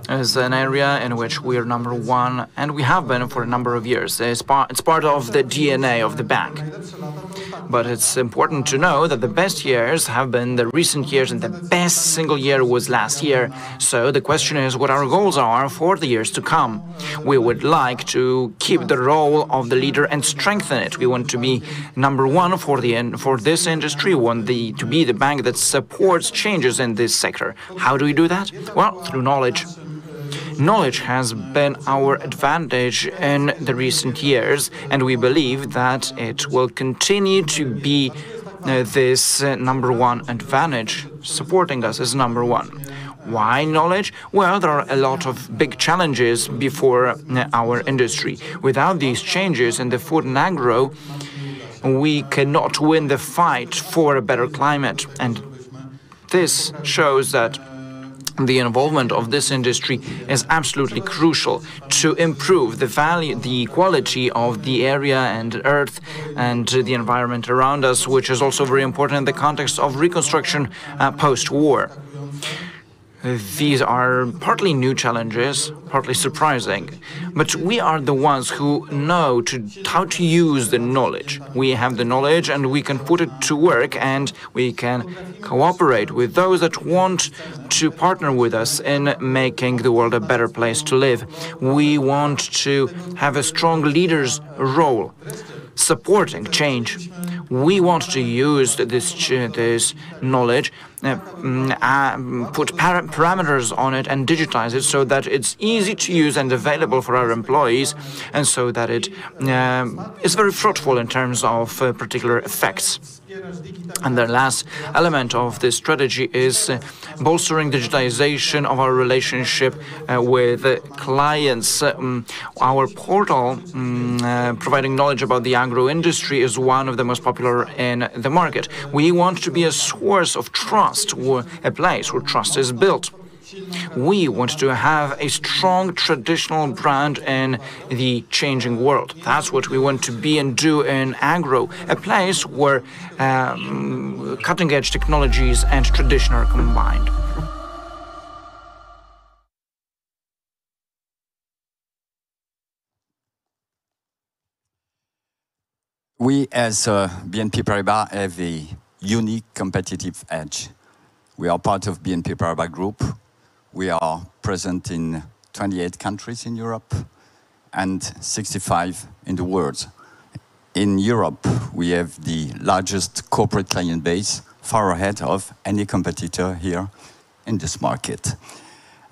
is an area in which we are number one, and we have been for a number of years. It's part, it's part of the DNA of the bank. But it's important to know that the best years have been the recent years, and the best single year was last year. So the question is what our goals are for the years to come. We would like to keep the role of the leader and strengthen it. We want to be number one for the for this industry. We want the, to be the bank that supports changes in this sector. How do we do that? Well, through knowledge. Knowledge has been our advantage in the recent years, and we believe that it will continue to be uh, this uh, number one advantage, supporting us as number one. Why knowledge? Well, there are a lot of big challenges before uh, our industry. Without these changes in the food and agro, we cannot win the fight for a better climate. And this shows that the involvement of this industry is absolutely crucial to improve the value, the quality of the area and earth and the environment around us, which is also very important in the context of reconstruction uh, post-war. These are partly new challenges, partly surprising, but we are the ones who know to, how to use the knowledge. We have the knowledge and we can put it to work and we can cooperate with those that want to partner with us in making the world a better place to live. We want to have a strong leader's role supporting change. We want to use this this knowledge, uh, uh, put par parameters on it, and digitize it so that it's easy to use and available for our employees, and so that it uh, is very fruitful in terms of uh, particular effects. And the last element of this strategy is uh, bolstering digitization of our relationship uh, with clients. Um, our portal um, uh, providing knowledge about the agro industry is one of the most popular in the market. We want to be a source of trust, or a place where trust is built. We want to have a strong traditional brand in the changing world. That's what we want to be and do in agro, a place where um, cutting edge technologies and tradition are combined. We, as uh, BNP Paribas, have a unique competitive edge. We are part of BNP Paribas Group. We are present in 28 countries in Europe and 65 in the world. In Europe, we have the largest corporate client base, far ahead of any competitor here in this market.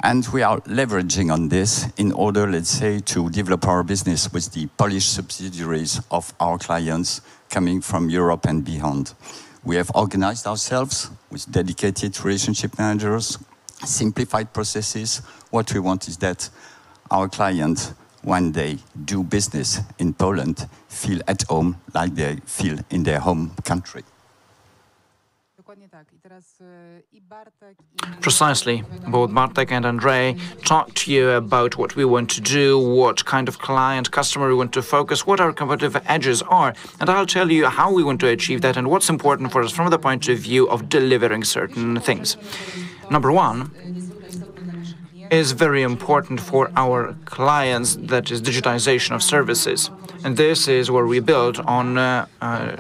And we are leveraging on this in order, let's say, to develop our business with the Polish subsidiaries of our clients coming from Europe and beyond. We have organized ourselves with dedicated relationship managers, simplified processes. What we want is that our clients, when they do business in Poland, feel at home like they feel in their home country. Precisely. Both Bartek and Andrei talked to you about what we want to do, what kind of client, customer we want to focus, what our competitive edges are, and I'll tell you how we want to achieve that and what's important for us from the point of view of delivering certain things. Number one is very important for our clients, that is digitization of services. And this is where we build on uh, uh,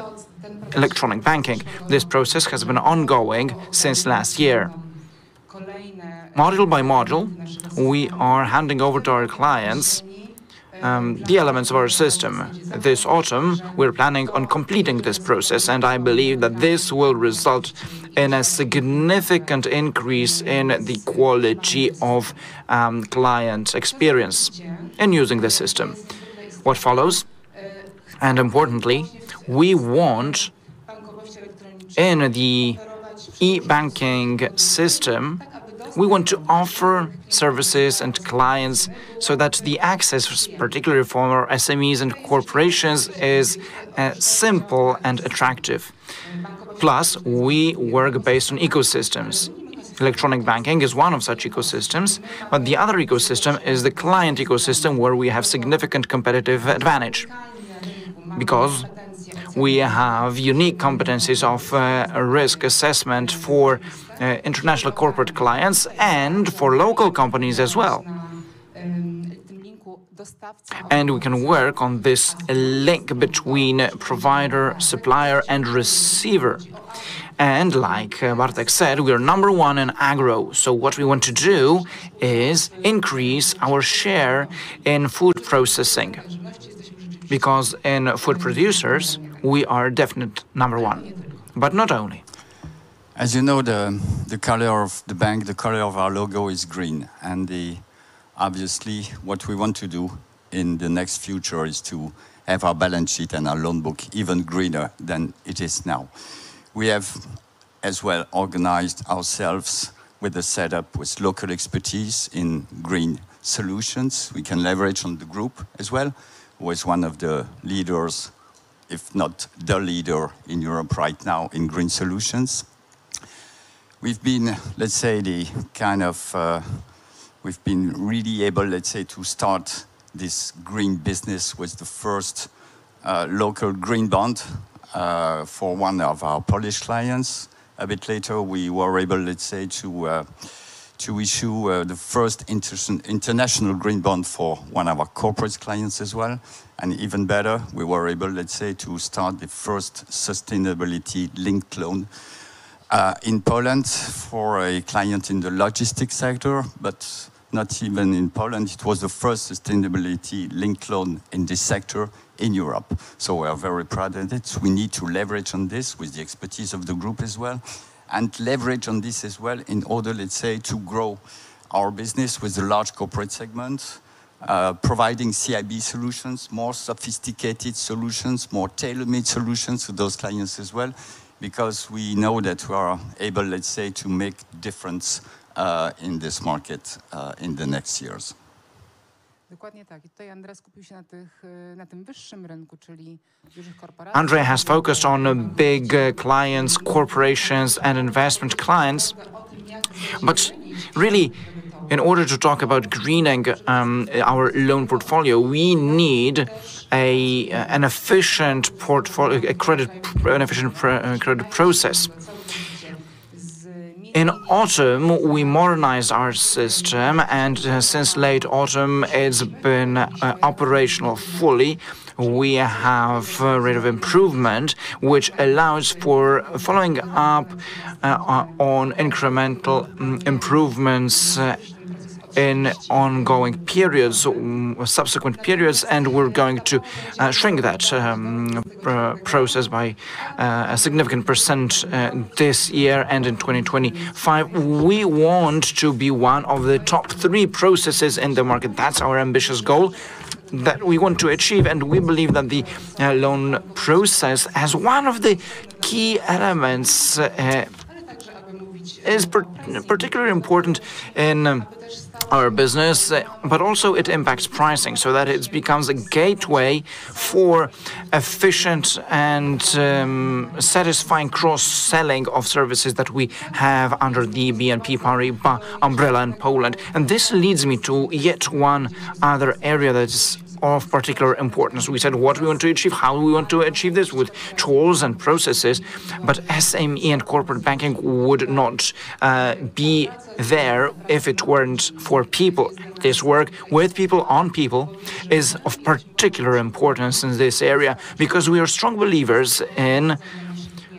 electronic banking. This process has been ongoing since last year. Module by module, we are handing over to our clients um, the elements of our system. This autumn, we're planning on completing this process, and I believe that this will result in a significant increase in the quality of um, client experience in using the system. What follows? And importantly, we want in the e-banking system, we want to offer services and clients so that the access, particularly for SMEs and corporations, is uh, simple and attractive. Plus, we work based on ecosystems. Electronic banking is one of such ecosystems, but the other ecosystem is the client ecosystem where we have significant competitive advantage because we have unique competencies of uh, risk assessment for uh, international corporate clients and for local companies as well. And we can work on this link between provider, supplier, and receiver. And like uh, Bartek said, we are number one in agro. So what we want to do is increase our share in food processing. Because in food producers, we are definite number one. But not only. As you know, the, the color of the bank, the color of our logo is green. And the, obviously, what we want to do in the next future is to have our balance sheet and our loan book even greener than it is now. We have as well organized ourselves with a setup with local expertise in green solutions. We can leverage on the group as well, is one of the leaders, if not the leader in Europe right now in green solutions. We've been, let's say, the kind of, uh, we've been really able, let's say, to start this green business with the first uh, local green bond uh, for one of our Polish clients. A bit later, we were able, let's say, to uh, to issue uh, the first inter international green bond for one of our corporate clients as well. And even better, we were able, let's say, to start the first sustainability linked loan uh, in Poland for a client in the logistics sector, but not even in Poland. It was the first sustainability linked loan in this sector in Europe. So we are very proud of it. We need to leverage on this with the expertise of the group as well and leverage on this as well in order, let's say, to grow our business with the large corporate segment, uh, providing CIB solutions, more sophisticated solutions, more tailor-made solutions to those clients as well, because we know that we are able, let's say, to make difference uh, in this market uh, in the next years. Dokładnie tak. I tutaj Andrea skupił się na, tych, na tym wyższym rynku, czyli dużych korporacjach. Andre has focused on big clients, corporations, and investment clients. But really, in order to talk about greening um, our loan portfolio, we need a an efficient portfolio, a credit, an efficient uh, credit process. In autumn, we modernized our system, and uh, since late autumn, it's been uh, operational fully. We have a rate of improvement, which allows for following up uh, on incremental um, improvements uh, in ongoing periods, subsequent periods, and we're going to uh, shrink that um, pr process by uh, a significant percent uh, this year and in 2025. We want to be one of the top three processes in the market. That's our ambitious goal that we want to achieve, and we believe that the uh, loan process as one of the key elements uh, is per particularly important in um, our business, uh, but also it impacts pricing so that it becomes a gateway for efficient and um, satisfying cross-selling of services that we have under the BNP Paribas umbrella in Poland. And this leads me to yet one other area that is of particular importance. We said what we want to achieve, how we want to achieve this with tools and processes, but SME and corporate banking would not uh, be there if it weren't for people. This work with people on people is of particular importance in this area because we are strong believers in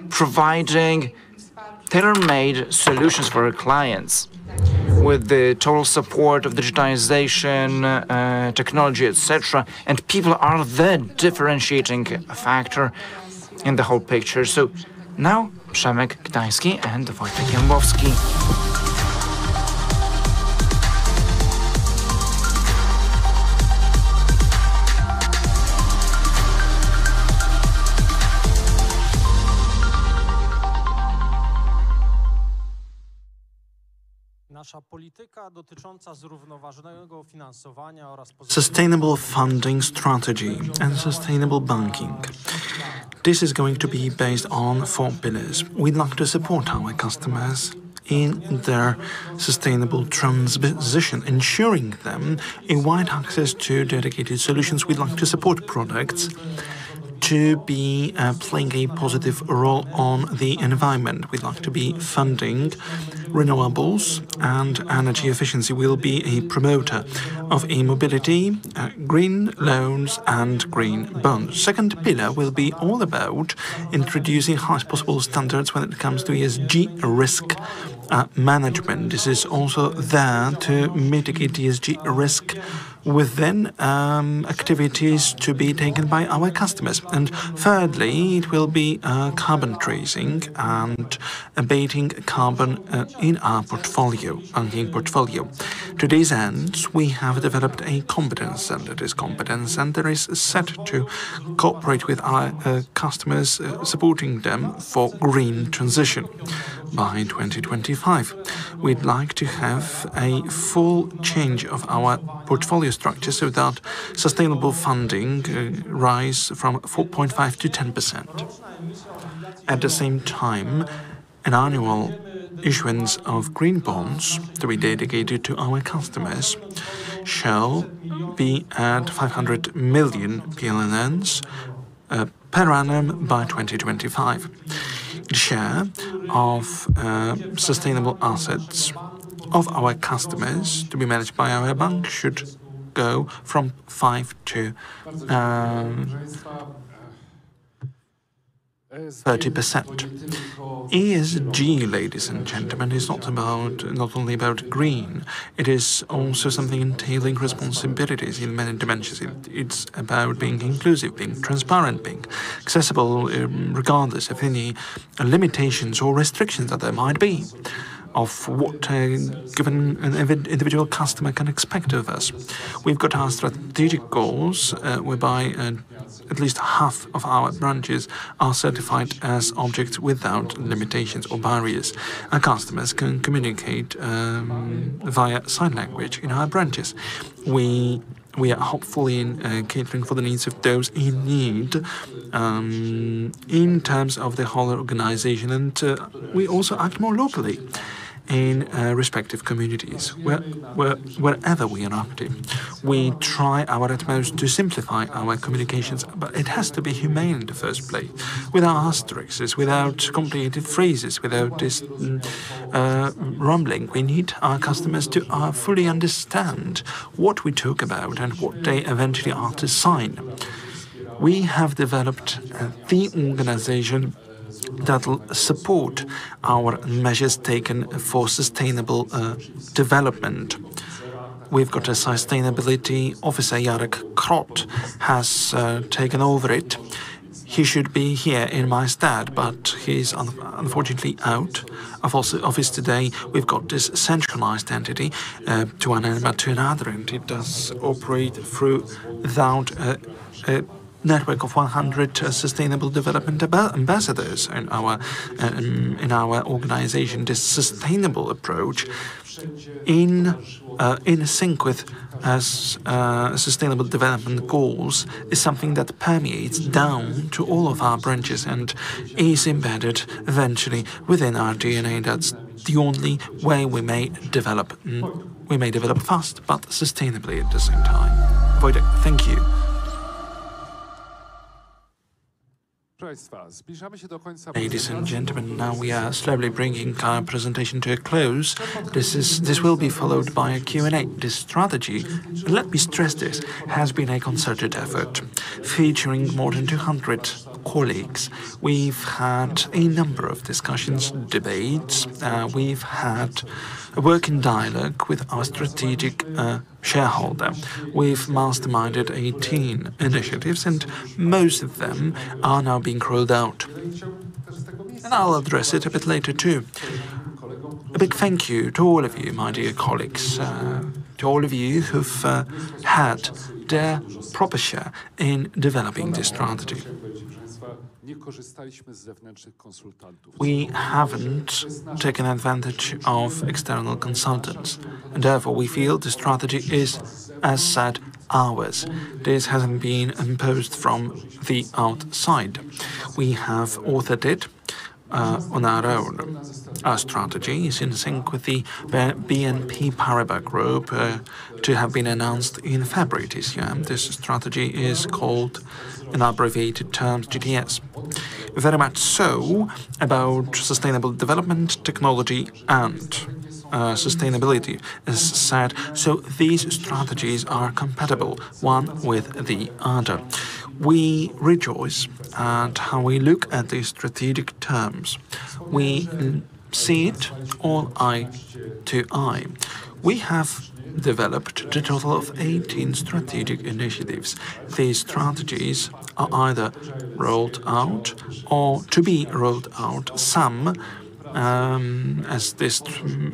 providing tailor-made solutions for our clients. With the total support of digitization, uh, technology, etc. And people are the differentiating factor in the whole picture. So now Przemek Gdański and Wojtek Jambowski. Polityka dotycząca zrównoważonego finansowania oraz Sustainable funding strategy and sustainable banking. This is going to be based on four pillars. We'd like to support our customers in their sustainable transition, ensuring them a wide access to dedicated solutions. We'd like to support products to be uh, playing a positive role on the environment. We'd like to be funding renewables and energy efficiency. We'll be a promoter of e-mobility, uh, green loans and green bonds. Second pillar will be all about introducing highest possible standards when it comes to ESG risk uh, management. This is also there to mitigate ESG risk within um, activities to be taken by our customers. And thirdly, it will be uh, carbon tracing and abating carbon uh, in our portfolio, banking portfolio. To these ends, we have developed a competence center. This competence center is set to cooperate with our uh, customers, uh, supporting them for green transition. By 2025, we'd like to have a full change of our portfolio structure so that sustainable funding uh, rise from 4.5 to 10%. At the same time, an annual issuance of green bonds to be dedicated to our customers shall be at 500 million PLNs uh, per annum by 2025. Share of uh, sustainable assets of our customers to be managed by our bank should go from 5 to um, 30%. ESG, ladies and gentlemen, is not about not only about green. It is also something entailing responsibilities in many dimensions. It, it's about being inclusive, being transparent, being accessible, um, regardless of any limitations or restrictions that there might be of what a given an individual customer can expect of us. We've got our strategic goals, uh, whereby uh, at least half of our branches are certified as objects without limitations or barriers. Our customers can communicate um, via sign language in our branches. We we are hopefully uh, catering for the needs of those in need um, in terms of the whole organization, and uh, we also act more locally in uh, respective communities, where, where, wherever we are active. We try our utmost to simplify our communications, but it has to be humane in the first place, without asterisks, without complicated phrases, without this mm, uh, rumbling. We need our customers to uh, fully understand what we talk about and what they eventually are to sign. We have developed uh, the organization that'll support our measures taken for sustainable uh, development. We've got a sustainability officer, Jarek Krot, has uh, taken over it. He should be here in my stead, but he's un unfortunately out of office today. We've got this centralized entity uh, to one end, but to another, and it does operate through without uh, network of 100 uh, sustainable development ambassadors in our um, in our organization. This sustainable approach, in uh, in sync with as uh, sustainable development goals, is something that permeates down to all of our branches and is embedded eventually within our DNA. That's the only way we may develop. Mm, we may develop fast, but sustainably at the same time. Wojtek, thank you. Ladies and gentlemen, now we are slowly bringing our presentation to a close. This is this will be followed by a Q&A. This strategy, let me stress this, has been a concerted effort, featuring more than 200 colleagues. We've had a number of discussions, debates. Uh, we've had a working dialogue with our strategic uh, shareholder. We've masterminded 18 initiatives, and most of them are now being rolled out. And I'll address it a bit later too. A big thank you to all of you, my dear colleagues, uh, to all of you who've uh, had their proper share in developing this strategy. We haven't taken advantage of external consultants, and therefore we feel the strategy is, as said, ours. This hasn't been imposed from the outside. We have authored it uh, on our own. Our strategy is in sync with the BNP Paribas Group uh, to have been announced in February this year. This strategy is called, in abbreviated terms, GTS. Very much so about sustainable development, technology, and uh, sustainability as said. So these strategies are compatible one with the other. We rejoice at how we look at these strategic terms. We see it all eye to eye. We have developed a total of 18 strategic initiatives. These strategies are either rolled out or to be rolled out. Some um, as this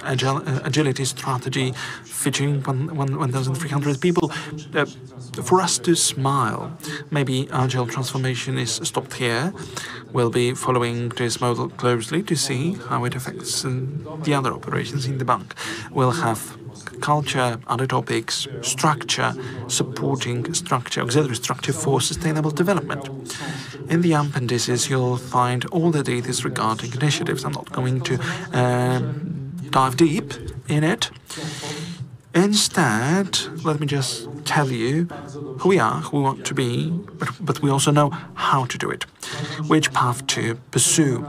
agile, uh, agility strategy featuring 1,300 people. Uh, for us to smile, maybe agile transformation is stopped here. We'll be following this model closely to see how it affects uh, the other operations in the bank. We'll have culture, other topics, structure, supporting structure, auxiliary structure for sustainable development. In the appendices, you'll find all the data regarding initiatives. I'm not going to um, dive deep in it. Instead, let me just tell you who we are, who we want to be, but, but we also know how to do it, which path to pursue.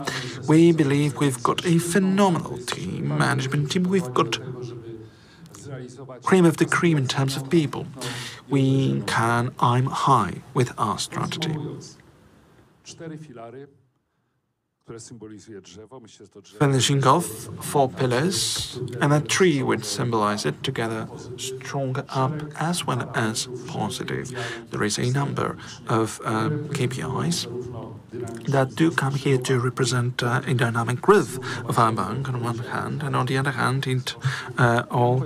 We believe we've got a phenomenal team, management team. We've got cream of the cream in terms of people. We can aim high with our strategy. Cztery filary, które symbolizuje drzewo. Myślę, że to drzewo. Finishing off four pillars and a tree which symbolize it together strong up as well as positive. There is a number of um, KPIs that do come here to represent uh, a dynamic growth of our bank on one hand, and on the other hand, it uh, all,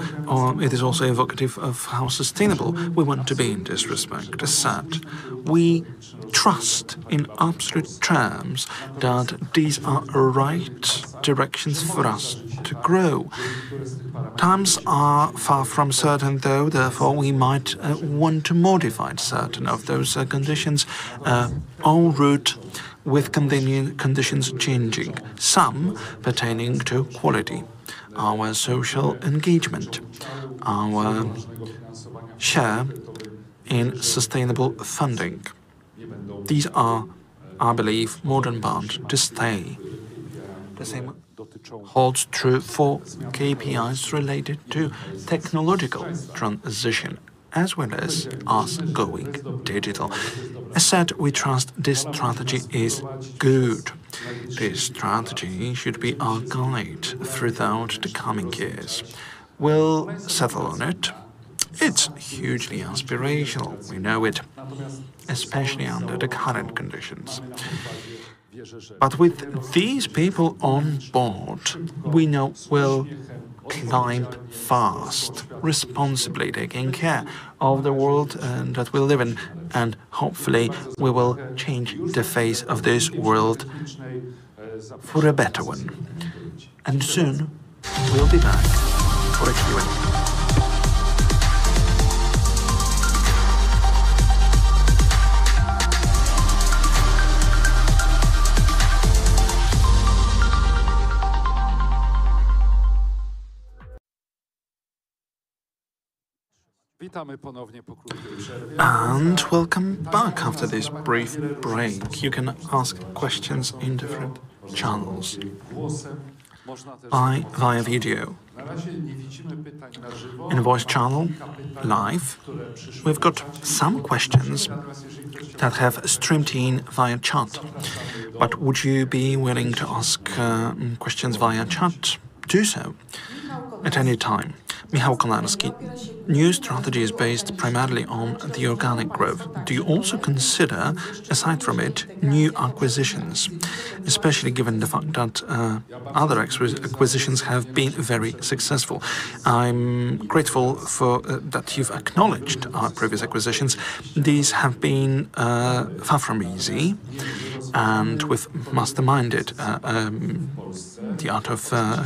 it is also evocative of how sustainable we want to be in this respect. As such, we trust in absolute terms that these are right directions for us to grow. Times are far from certain, though, therefore, we might uh, want to modify certain of those uh, conditions uh, en route with continuing conditions changing, some pertaining to quality, our social engagement, our share in sustainable funding. These are, I believe, modern bound to stay. The same holds true for KPIs related to technological transition as well as us going digital. As said, we trust this strategy is good. This strategy should be our guide throughout the coming years. We'll settle on it. It's hugely aspirational, we know it, especially under the current conditions. But with these people on board, we know we'll climb fast, responsibly taking care of the world uh, that we live in, and hopefully we will change the face of this world for a better one. And soon we'll be back for a Q&A. And welcome back after this brief break. You can ask questions in different channels. By via video. na razie nie widzimy pytań na żywo. In voice channel, live, we've got some questions Natomiast jeżeli ktoś chciał that have streamed in via chat. But would you be willing to ask uh, questions via chat? Do so at any time. Michał Kolarski, new strategy is based primarily on the organic growth. Do you also consider, aside from it, new acquisitions, especially given the fact that uh, other acquisitions have been very successful? I'm grateful for uh, that you've acknowledged our previous acquisitions. These have been uh, far from easy, and we've masterminded uh, um, the art of uh,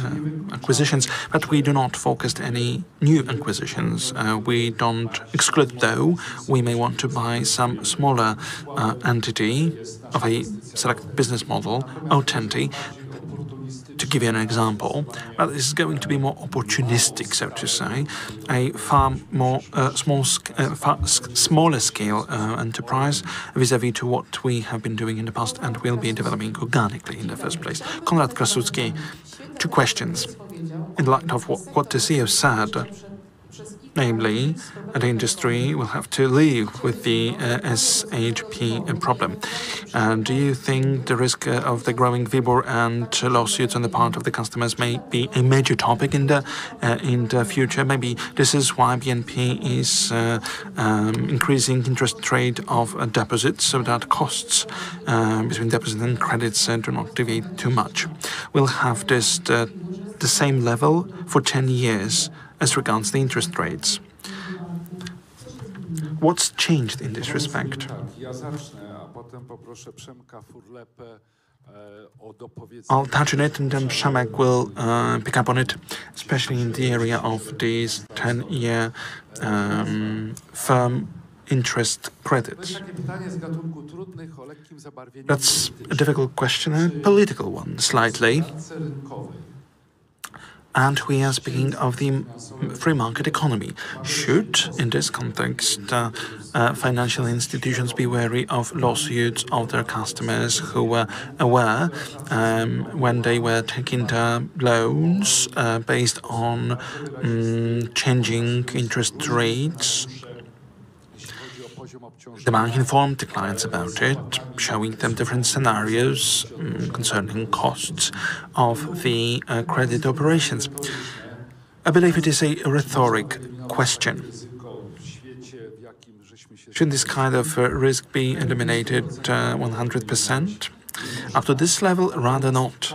acquisitions, but we do not focus any new acquisitions. Uh, we don't exclude, though, we may want to buy some smaller uh, entity of a select business model, Autenti, to give you an example, but this is going to be more opportunistic, so to say, a far more uh, small, uh, far smaller scale uh, enterprise vis-à-vis to what we have been doing in the past and will be developing organically in the first place. Konrad Krasucki, two questions. In light of what, what the CEO said, namely, the industry will have to live with the uh, SHP problem. Do you think the risk uh, of the growing WIBOR and lawsuits on the part of the customers may be a major topic in the uh, in the future? Maybe this is why BNP is uh, um, increasing interest rate of deposits so that costs uh, between deposits and credits do not deviate too much. We'll have this the same level for 10 years as regards the interest rates. What's changed in this respect? I'll touch on it and then Shamak will uh, pick up on it, especially in the area of these 10 year um, firm interest credits. That's a difficult question, a political one, slightly. And we are speaking of the free market economy. Should, in this context, uh, uh, financial institutions be wary of lawsuits of their customers who were aware um, when they were taking their loans uh, based on mm, changing interest rates? The bank informed the clients about it, showing them different scenarios mm, concerning costs of the uh, credit operations. I believe it is a rhetoric question. Should this kind of uh, risk be eliminated uh, 100%? Up to this level, rather not.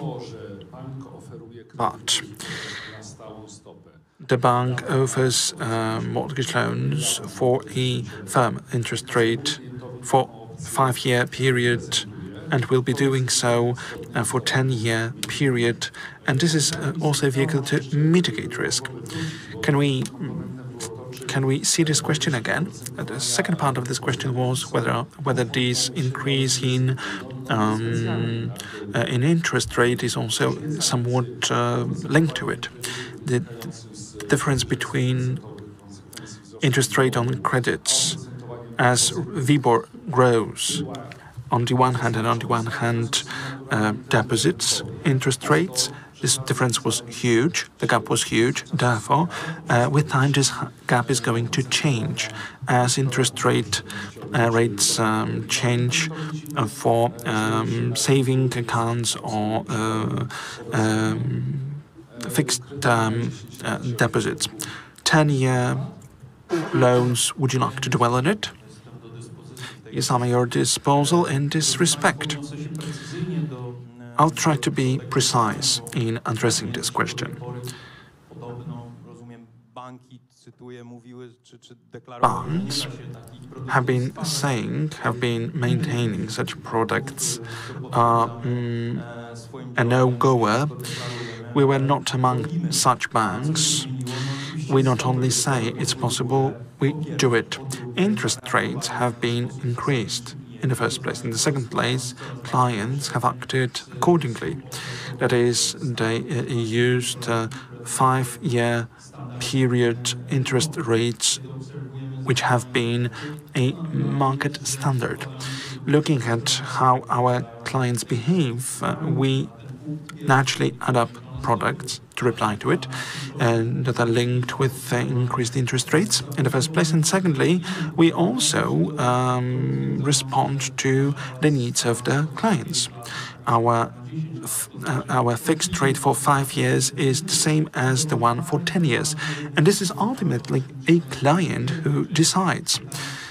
But. The bank offers uh, mortgage loans for a firm interest rate for five-year period and will be doing so uh, for 10-year period. And this is uh, also a vehicle to mitigate risk. Can we can we see this question again? Uh, the second part of this question was whether whether this increase in um, uh, in interest rate is also somewhat uh, linked to it. The difference between interest rate on credits as WIBOR grows on the one hand and on the one hand uh, deposits interest rates. This difference was huge. The gap was huge. Therefore uh, with time this gap is going to change as interest rate uh, rates um, change uh, for um, saving accounts or uh, um, fixed term uh, deposits. 10 year loans, would you like to dwell on it? I'm at your disposal in this respect. I'll try to be precise in addressing this question. Banks have been saying, have been maintaining such products are mm, e, a no goer. We were not among such banks. We not only say it's possible, we do it. Interest rates have been increased in the first place. In the second place, clients have acted accordingly. That is, they uh, used five year period interest rates which have been a market standard. Looking at how our clients behave, uh, we naturally add up products to reply to it and that are linked with increased interest rates in the first place. And secondly, we also um, respond to the needs of the clients. Our uh, our fixed rate for five years is the same as the one for 10 years. And this is ultimately a client who decides.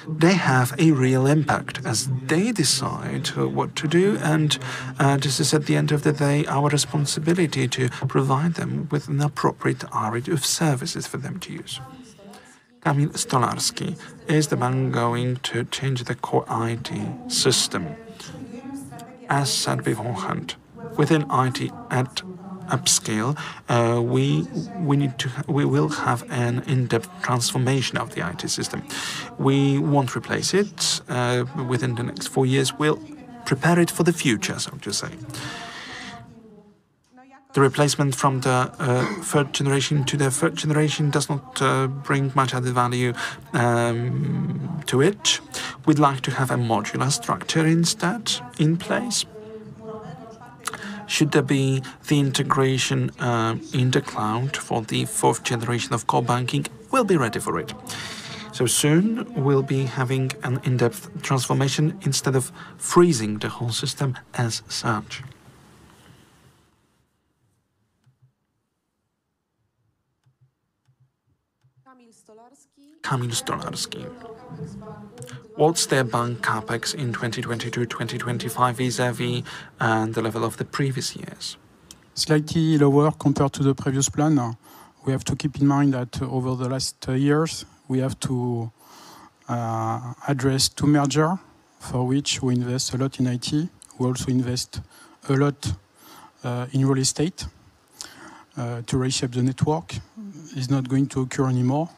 They have a real impact as they decide uh, what to do, and uh, this is at the end of the day our responsibility to provide them with an appropriate array of services for them to use. Kamil Stolarski, is the bank going to change the core IT system? As said beforehand, within IT at upscale, uh, we we need to we will have an in-depth transformation of the IT system. We won't replace it uh, within the next four years. We'll prepare it for the future, so to say. The replacement from the uh, third generation to the third generation does not uh, bring much added value um, to it. We'd like to have a modular structure instead in place. Should there be the integration uh, in the cloud for the fourth generation of core banking, we'll be ready for it. So soon we'll be having an in depth transformation instead of freezing the whole system as such. Kamil Stolarski. What's their bank capex in 2022-2025 vis-à-vis uh, the level of the previous years? Slightly lower compared to the previous plan. We have to keep in mind that over the last uh, years, we have to uh, address two mergers for which we invest a lot in IT. We also invest a lot in real estate to reshape the network. It's not going to occur anymore.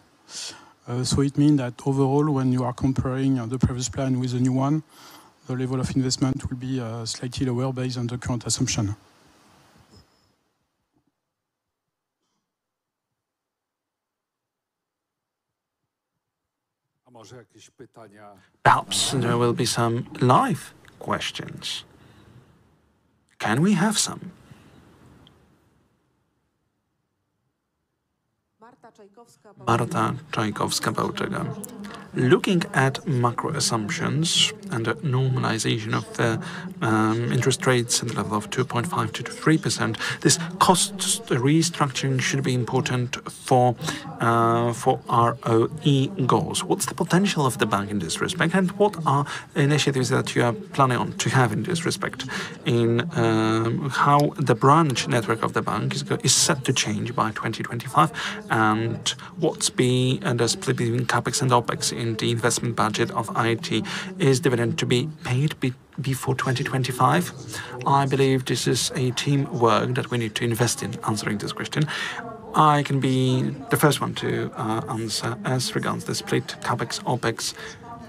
Uh, so it means that overall, when you are comparing uh, the previous plan with the new one, the level of investment will be uh, slightly lower based on the current assumption. A może jakieś pytania? Perhaps there will be some live questions. Can we have some? Marta Czajkowska-Bałdyga. Looking at macro assumptions and a normalization of the um, interest rates at the level of 2.5 to 3%, this cost restructuring should be important for uh, for ROE goals. What's the potential of the bank in this respect, and what are initiatives that you are planning on to have in this respect? In um, how the branch network of the bank is, go- is set to change by 2025, and what's be uh, the split between capex and opex in the investment budget of IT? Is dividend to be paid be- before 2025? I believe this is a teamwork that we need to invest in answering this question. I can be the first one to uh, answer as regards the split capex opex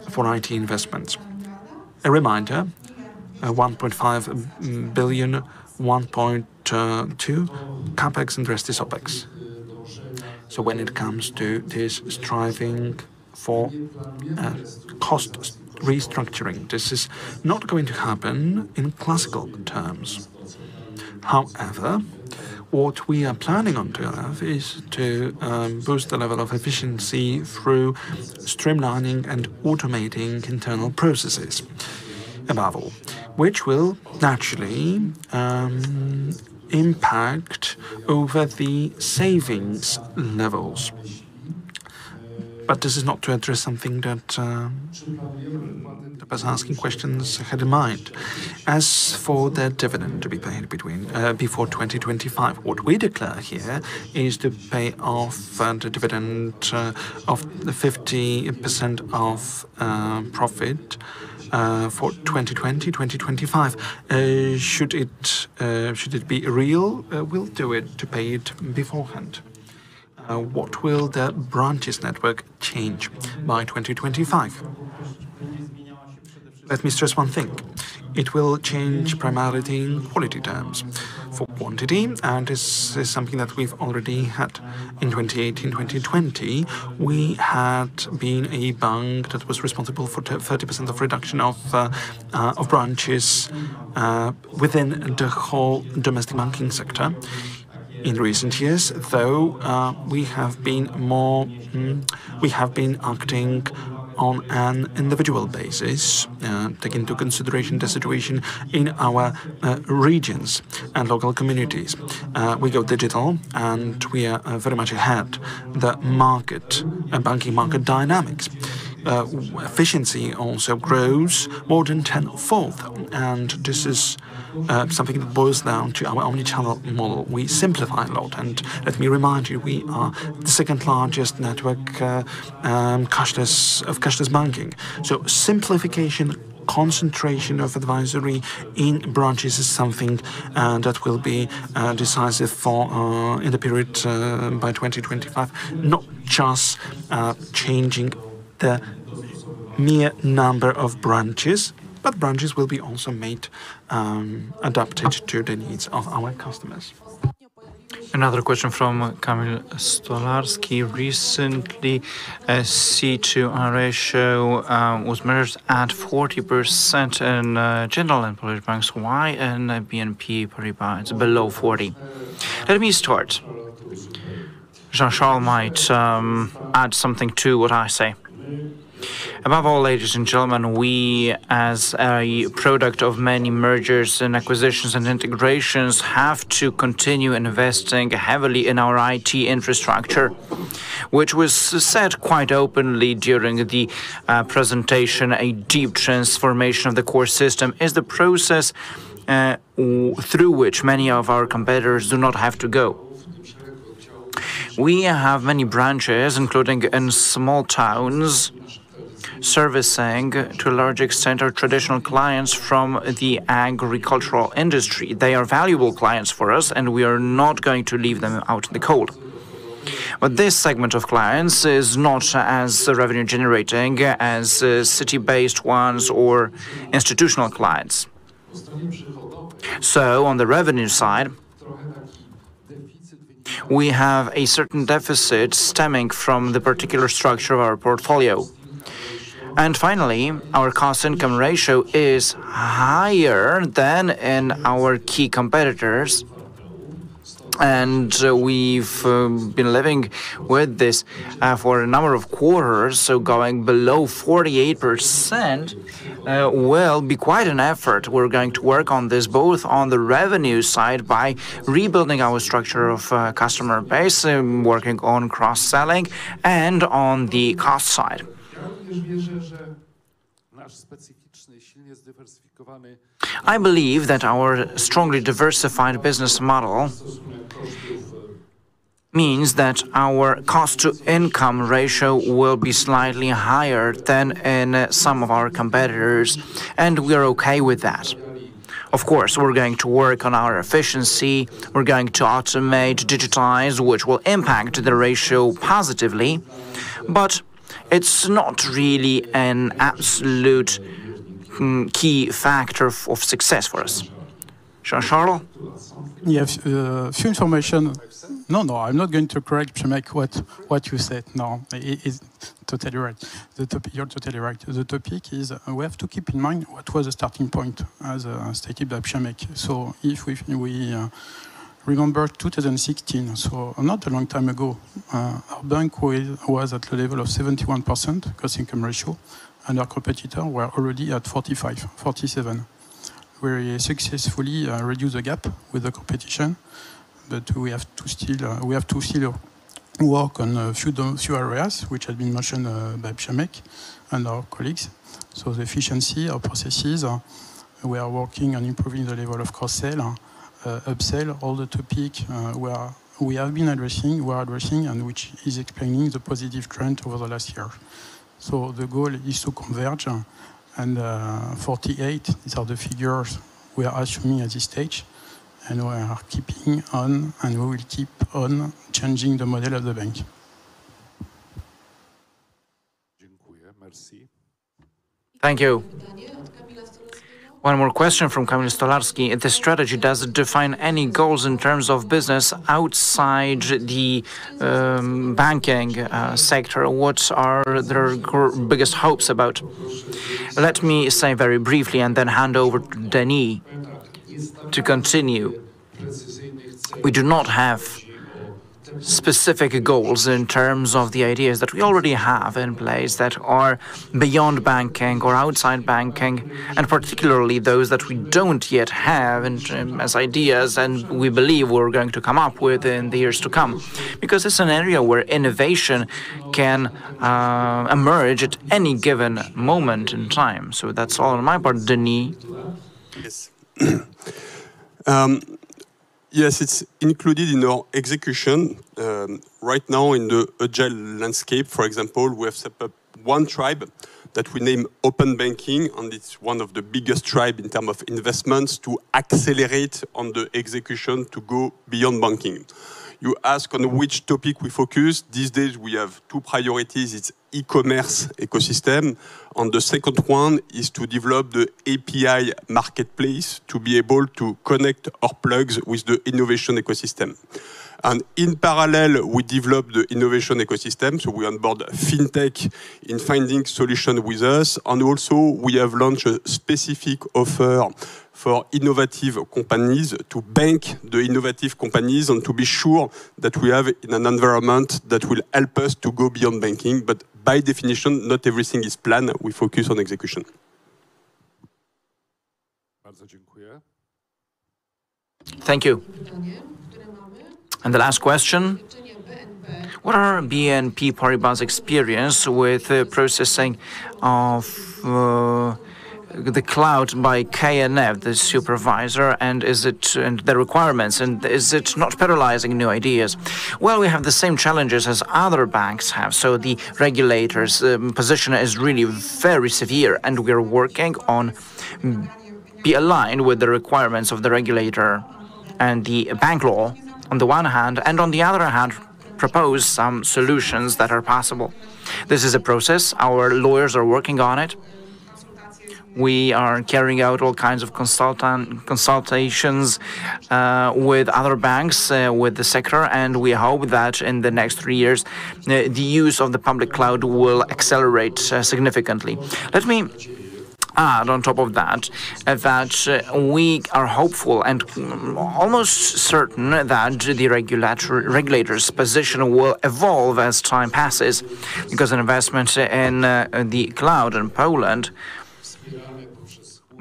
for IT investments. A reminder: uh, 1.5 billion, 1.2 capex, and rest is opex. So when it comes to this striving for uh, cost restructuring, this is not going to happen in classical terms. However, what we are planning on to have is to um, boost the level of efficiency through streamlining and automating internal processes, above all, which will naturally um, impact over the savings levels. But this is not to address something that uh, the person asking questions had in mind. As for the dividend to be paid between uh, before 2025, what we declare here is to pay off uh, the dividend uh, of the 50% of uh, profit for 2020, 2025. Uh, should it uh, should it be real, uh, we'll do it to pay it beforehand. Uh, what will the branches network change by 2025? Let me stress one thing. It will change primarily in quality terms. For quantity, and this is something that we've already had in 2018 2020, we had been a bank that was responsible for 30% of reduction of, uh, uh, of branches uh, within the whole domestic banking sector. In recent years, though, uh, we have been more, mm, we have been acting on an individual basis, uh, taking into consideration the situation in our uh, regions and local communities. Uh, we go digital, and we are uh, very much ahead the market, uh, banking market dynamics. Uh, efficiency also grows more than tenfold, and this is uh, something that boils down to our omni-channel model. We simplify a lot, and let me remind you, we are the second largest network uh, um, cashless of cashless banking. So simplification. Concentration of advisory in branches is something uh, that will be uh, decisive for uh, in the period uh, by 2025. Not just uh, changing the mere number of branches, but branches will be also made um, adapted to the needs of our customers. Another question from Kamil Stolarski. Recently, a C2R ratio um, was measured at 40% in uh, general and Polish banks. Why in uh, BNP Paribas it's below 40? Let me start. Jean-Charles might um, add something to what I say. Above all, ladies and gentlemen, we, as a product of many mergers and acquisitions and integrations, have to continue investing heavily in our IT infrastructure, which was said quite openly during the uh, presentation. A deep transformation of the core system is the process uh, through which many of our competitors do not have to go. We have many branches, including in small towns, servicing to a large extent our traditional clients from the agricultural industry. They are valuable clients for us, and we are not going to leave them out in the cold. But this segment of clients is not as revenue generating as uh, city based ones or institutional clients. So, on the revenue side, we have a certain deficit stemming from the particular structure of our portfolio. And finally, our cost income ratio is higher than in our key competitors. And uh, we've uh, been living with this uh, for a number of quarters, so going below 48% uh, will be quite an effort. We're going to work on this both on the revenue side by rebuilding our structure of customer base, um, working on cross selling, and on the cost side. I believe that our strongly diversified business model means that our cost to income ratio will be slightly higher than in some of our competitors, and we're okay with that. Of course, we're going to work on our efficiency, we're going to automate, digitize, which will impact the ratio positively, but it's not really an absolute mm, key factor of success for us. Jean-Charles? Yeah, uh, few information. No, no, I'm not going to correct Przemek what what you said. No, it is totally right. The topic, you're totally right. The topic is uh, we have to keep in mind what was the starting point, as uh, stated by Przemek. So if we we uh, remember 2016, so not a long time ago, uh, our bank was at the level of 71% cost income ratio, and our competitor were already at 45, 47. We successfully uh, reduced the gap with the competition, but we have to still uh, we have to still work on a few few areas which had been mentioned uh, by Przemek and our colleagues. So the efficiency, our processes. Uh, we are working on improving the level of cross-sell uh, upsell, all the topic uh, we, are, we have been addressing, we are addressing, and which is explaining the positive trend over the last year. So the goal is to converge, and uh, 48, these are the figures we are assuming at this stage, and we are keeping on, and we will keep on changing the model of the bank. Thank you. One more question from Kamil Stolarski. The strategy does it define any goals in terms of business outside the um, banking uh, sector? What are their biggest hopes about? Let me say very briefly and then hand over to Denis to continue. we do not have specific goals in terms of the ideas that we already have in place that are beyond banking or outside banking, and particularly those that we don't yet have in, as ideas and we believe we're going to come up with in the years to come. Because it's an area where innovation can uh, emerge at any given moment in time. So that's all on my part, Denis. Yes. um, Yes, it's included in our execution. Um, right now, in the agile landscape, for example, we have set up one tribe that we name Open Banking, and it's one of the biggest tribe in terms of investments to accelerate on the execution to go beyond banking. You ask on which topic we focus. These days, we have two priorities. It's e-commerce ecosystem, and the second one is to develop the API marketplace to be able to connect our plugs with the innovation ecosystem. And in parallel, we develop the innovation ecosystem. So we onboard fintech in finding solution with us. And also we have launched a specific offer for innovative companies to bank the innovative companies and to be sure that we have in an environment that will help us to go beyond banking. But by definition, not everything is planned. We focus on execution. Thank you. And the last question. What are BNP Paribas' experience with the processing of uh, the cloud by KNF, the supervisor, and is it and the requirements, and is it not paralyzing new ideas? Well, we have the same challenges as other banks have. So the regulators' um, position is really very severe, and we are working on be aligned with the requirements of the regulator and the bank law on the one hand, and on the other hand, propose some solutions that are possible. This is a process. Our lawyers are working on it. We are carrying out all kinds of consultant consultations uh, with other banks, uh, with the sector, and we hope that in the next three years, uh, the use of the public cloud will accelerate uh, significantly. Let me add on top of that uh, that uh, we are hopeful and mm, almost certain that the regulator, regulator's position will evolve as time passes because an investment in uh, the cloud in Poland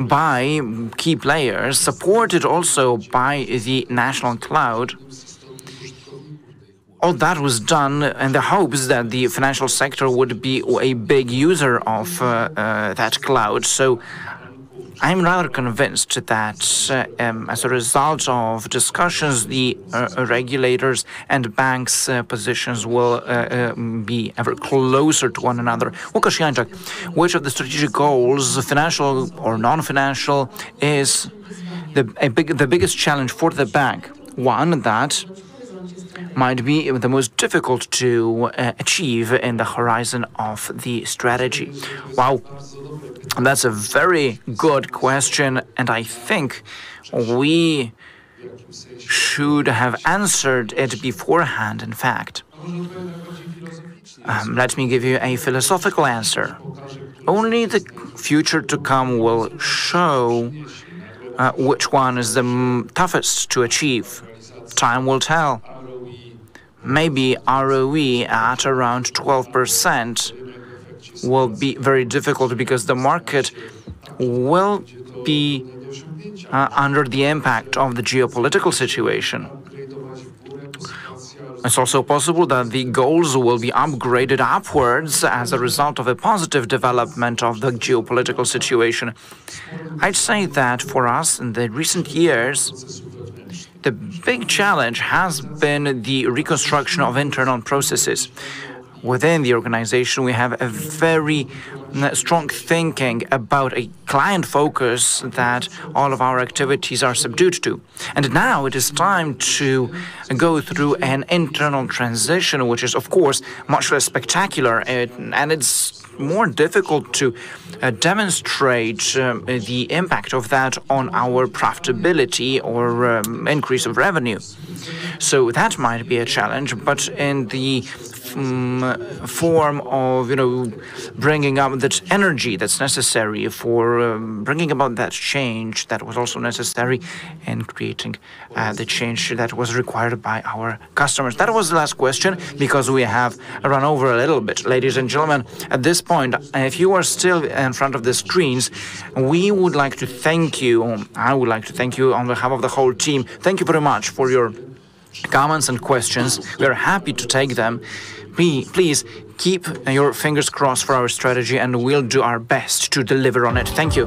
by key players, supported also by the national cloud. All that was done in the hopes that the financial sector would be a big user of uh, uh, that cloud. So I'm rather convinced that uh, um, as a result of discussions, the uh, regulators and banks' uh, positions will uh, um, be ever closer to one another. Which of the strategic goals, financial or non-financial, is the, big, the biggest challenge for the bank? One that might be the most difficult to uh, achieve in the horizon of the strategy. Wow. That's a very good question, and I think we should have answered it beforehand, in fact. Um, let me give you a philosophical answer. Only the future to come will show uh, which one is the toughest to achieve. Time will tell. Maybe ROE at around 12% will be very difficult because the market will be uh, under the impact of the geopolitical situation. It's also possible that the goals will be upgraded upwards as a result of a positive development of the geopolitical situation. I'd say that for us in the recent years, the big challenge has been the reconstruction of internal processes. Within the organization, we have a very strong thinking about a client focus that all of our activities are subdued to. And now it is time to go through an internal transition, which is, of course, much less spectacular, and it's more difficult to uh, demonstrate um, the impact of that on our profitability or um, increase of revenue. So that might be a challenge, but in the um, form of you know bringing up that energy that's necessary for um, bringing about that change that was also necessary in creating uh, the change that was required by our customers. That was the last question because we have run over a little bit. Ladies and gentlemen, at this point, if you are still in front of the screens, we would like to thank you. I would like to thank you on behalf of the whole team. Thank you very much for your comments and questions. We are happy to take them. Please, please keep your fingers crossed for our strategy, and we'll do our best to deliver on it. Thank you.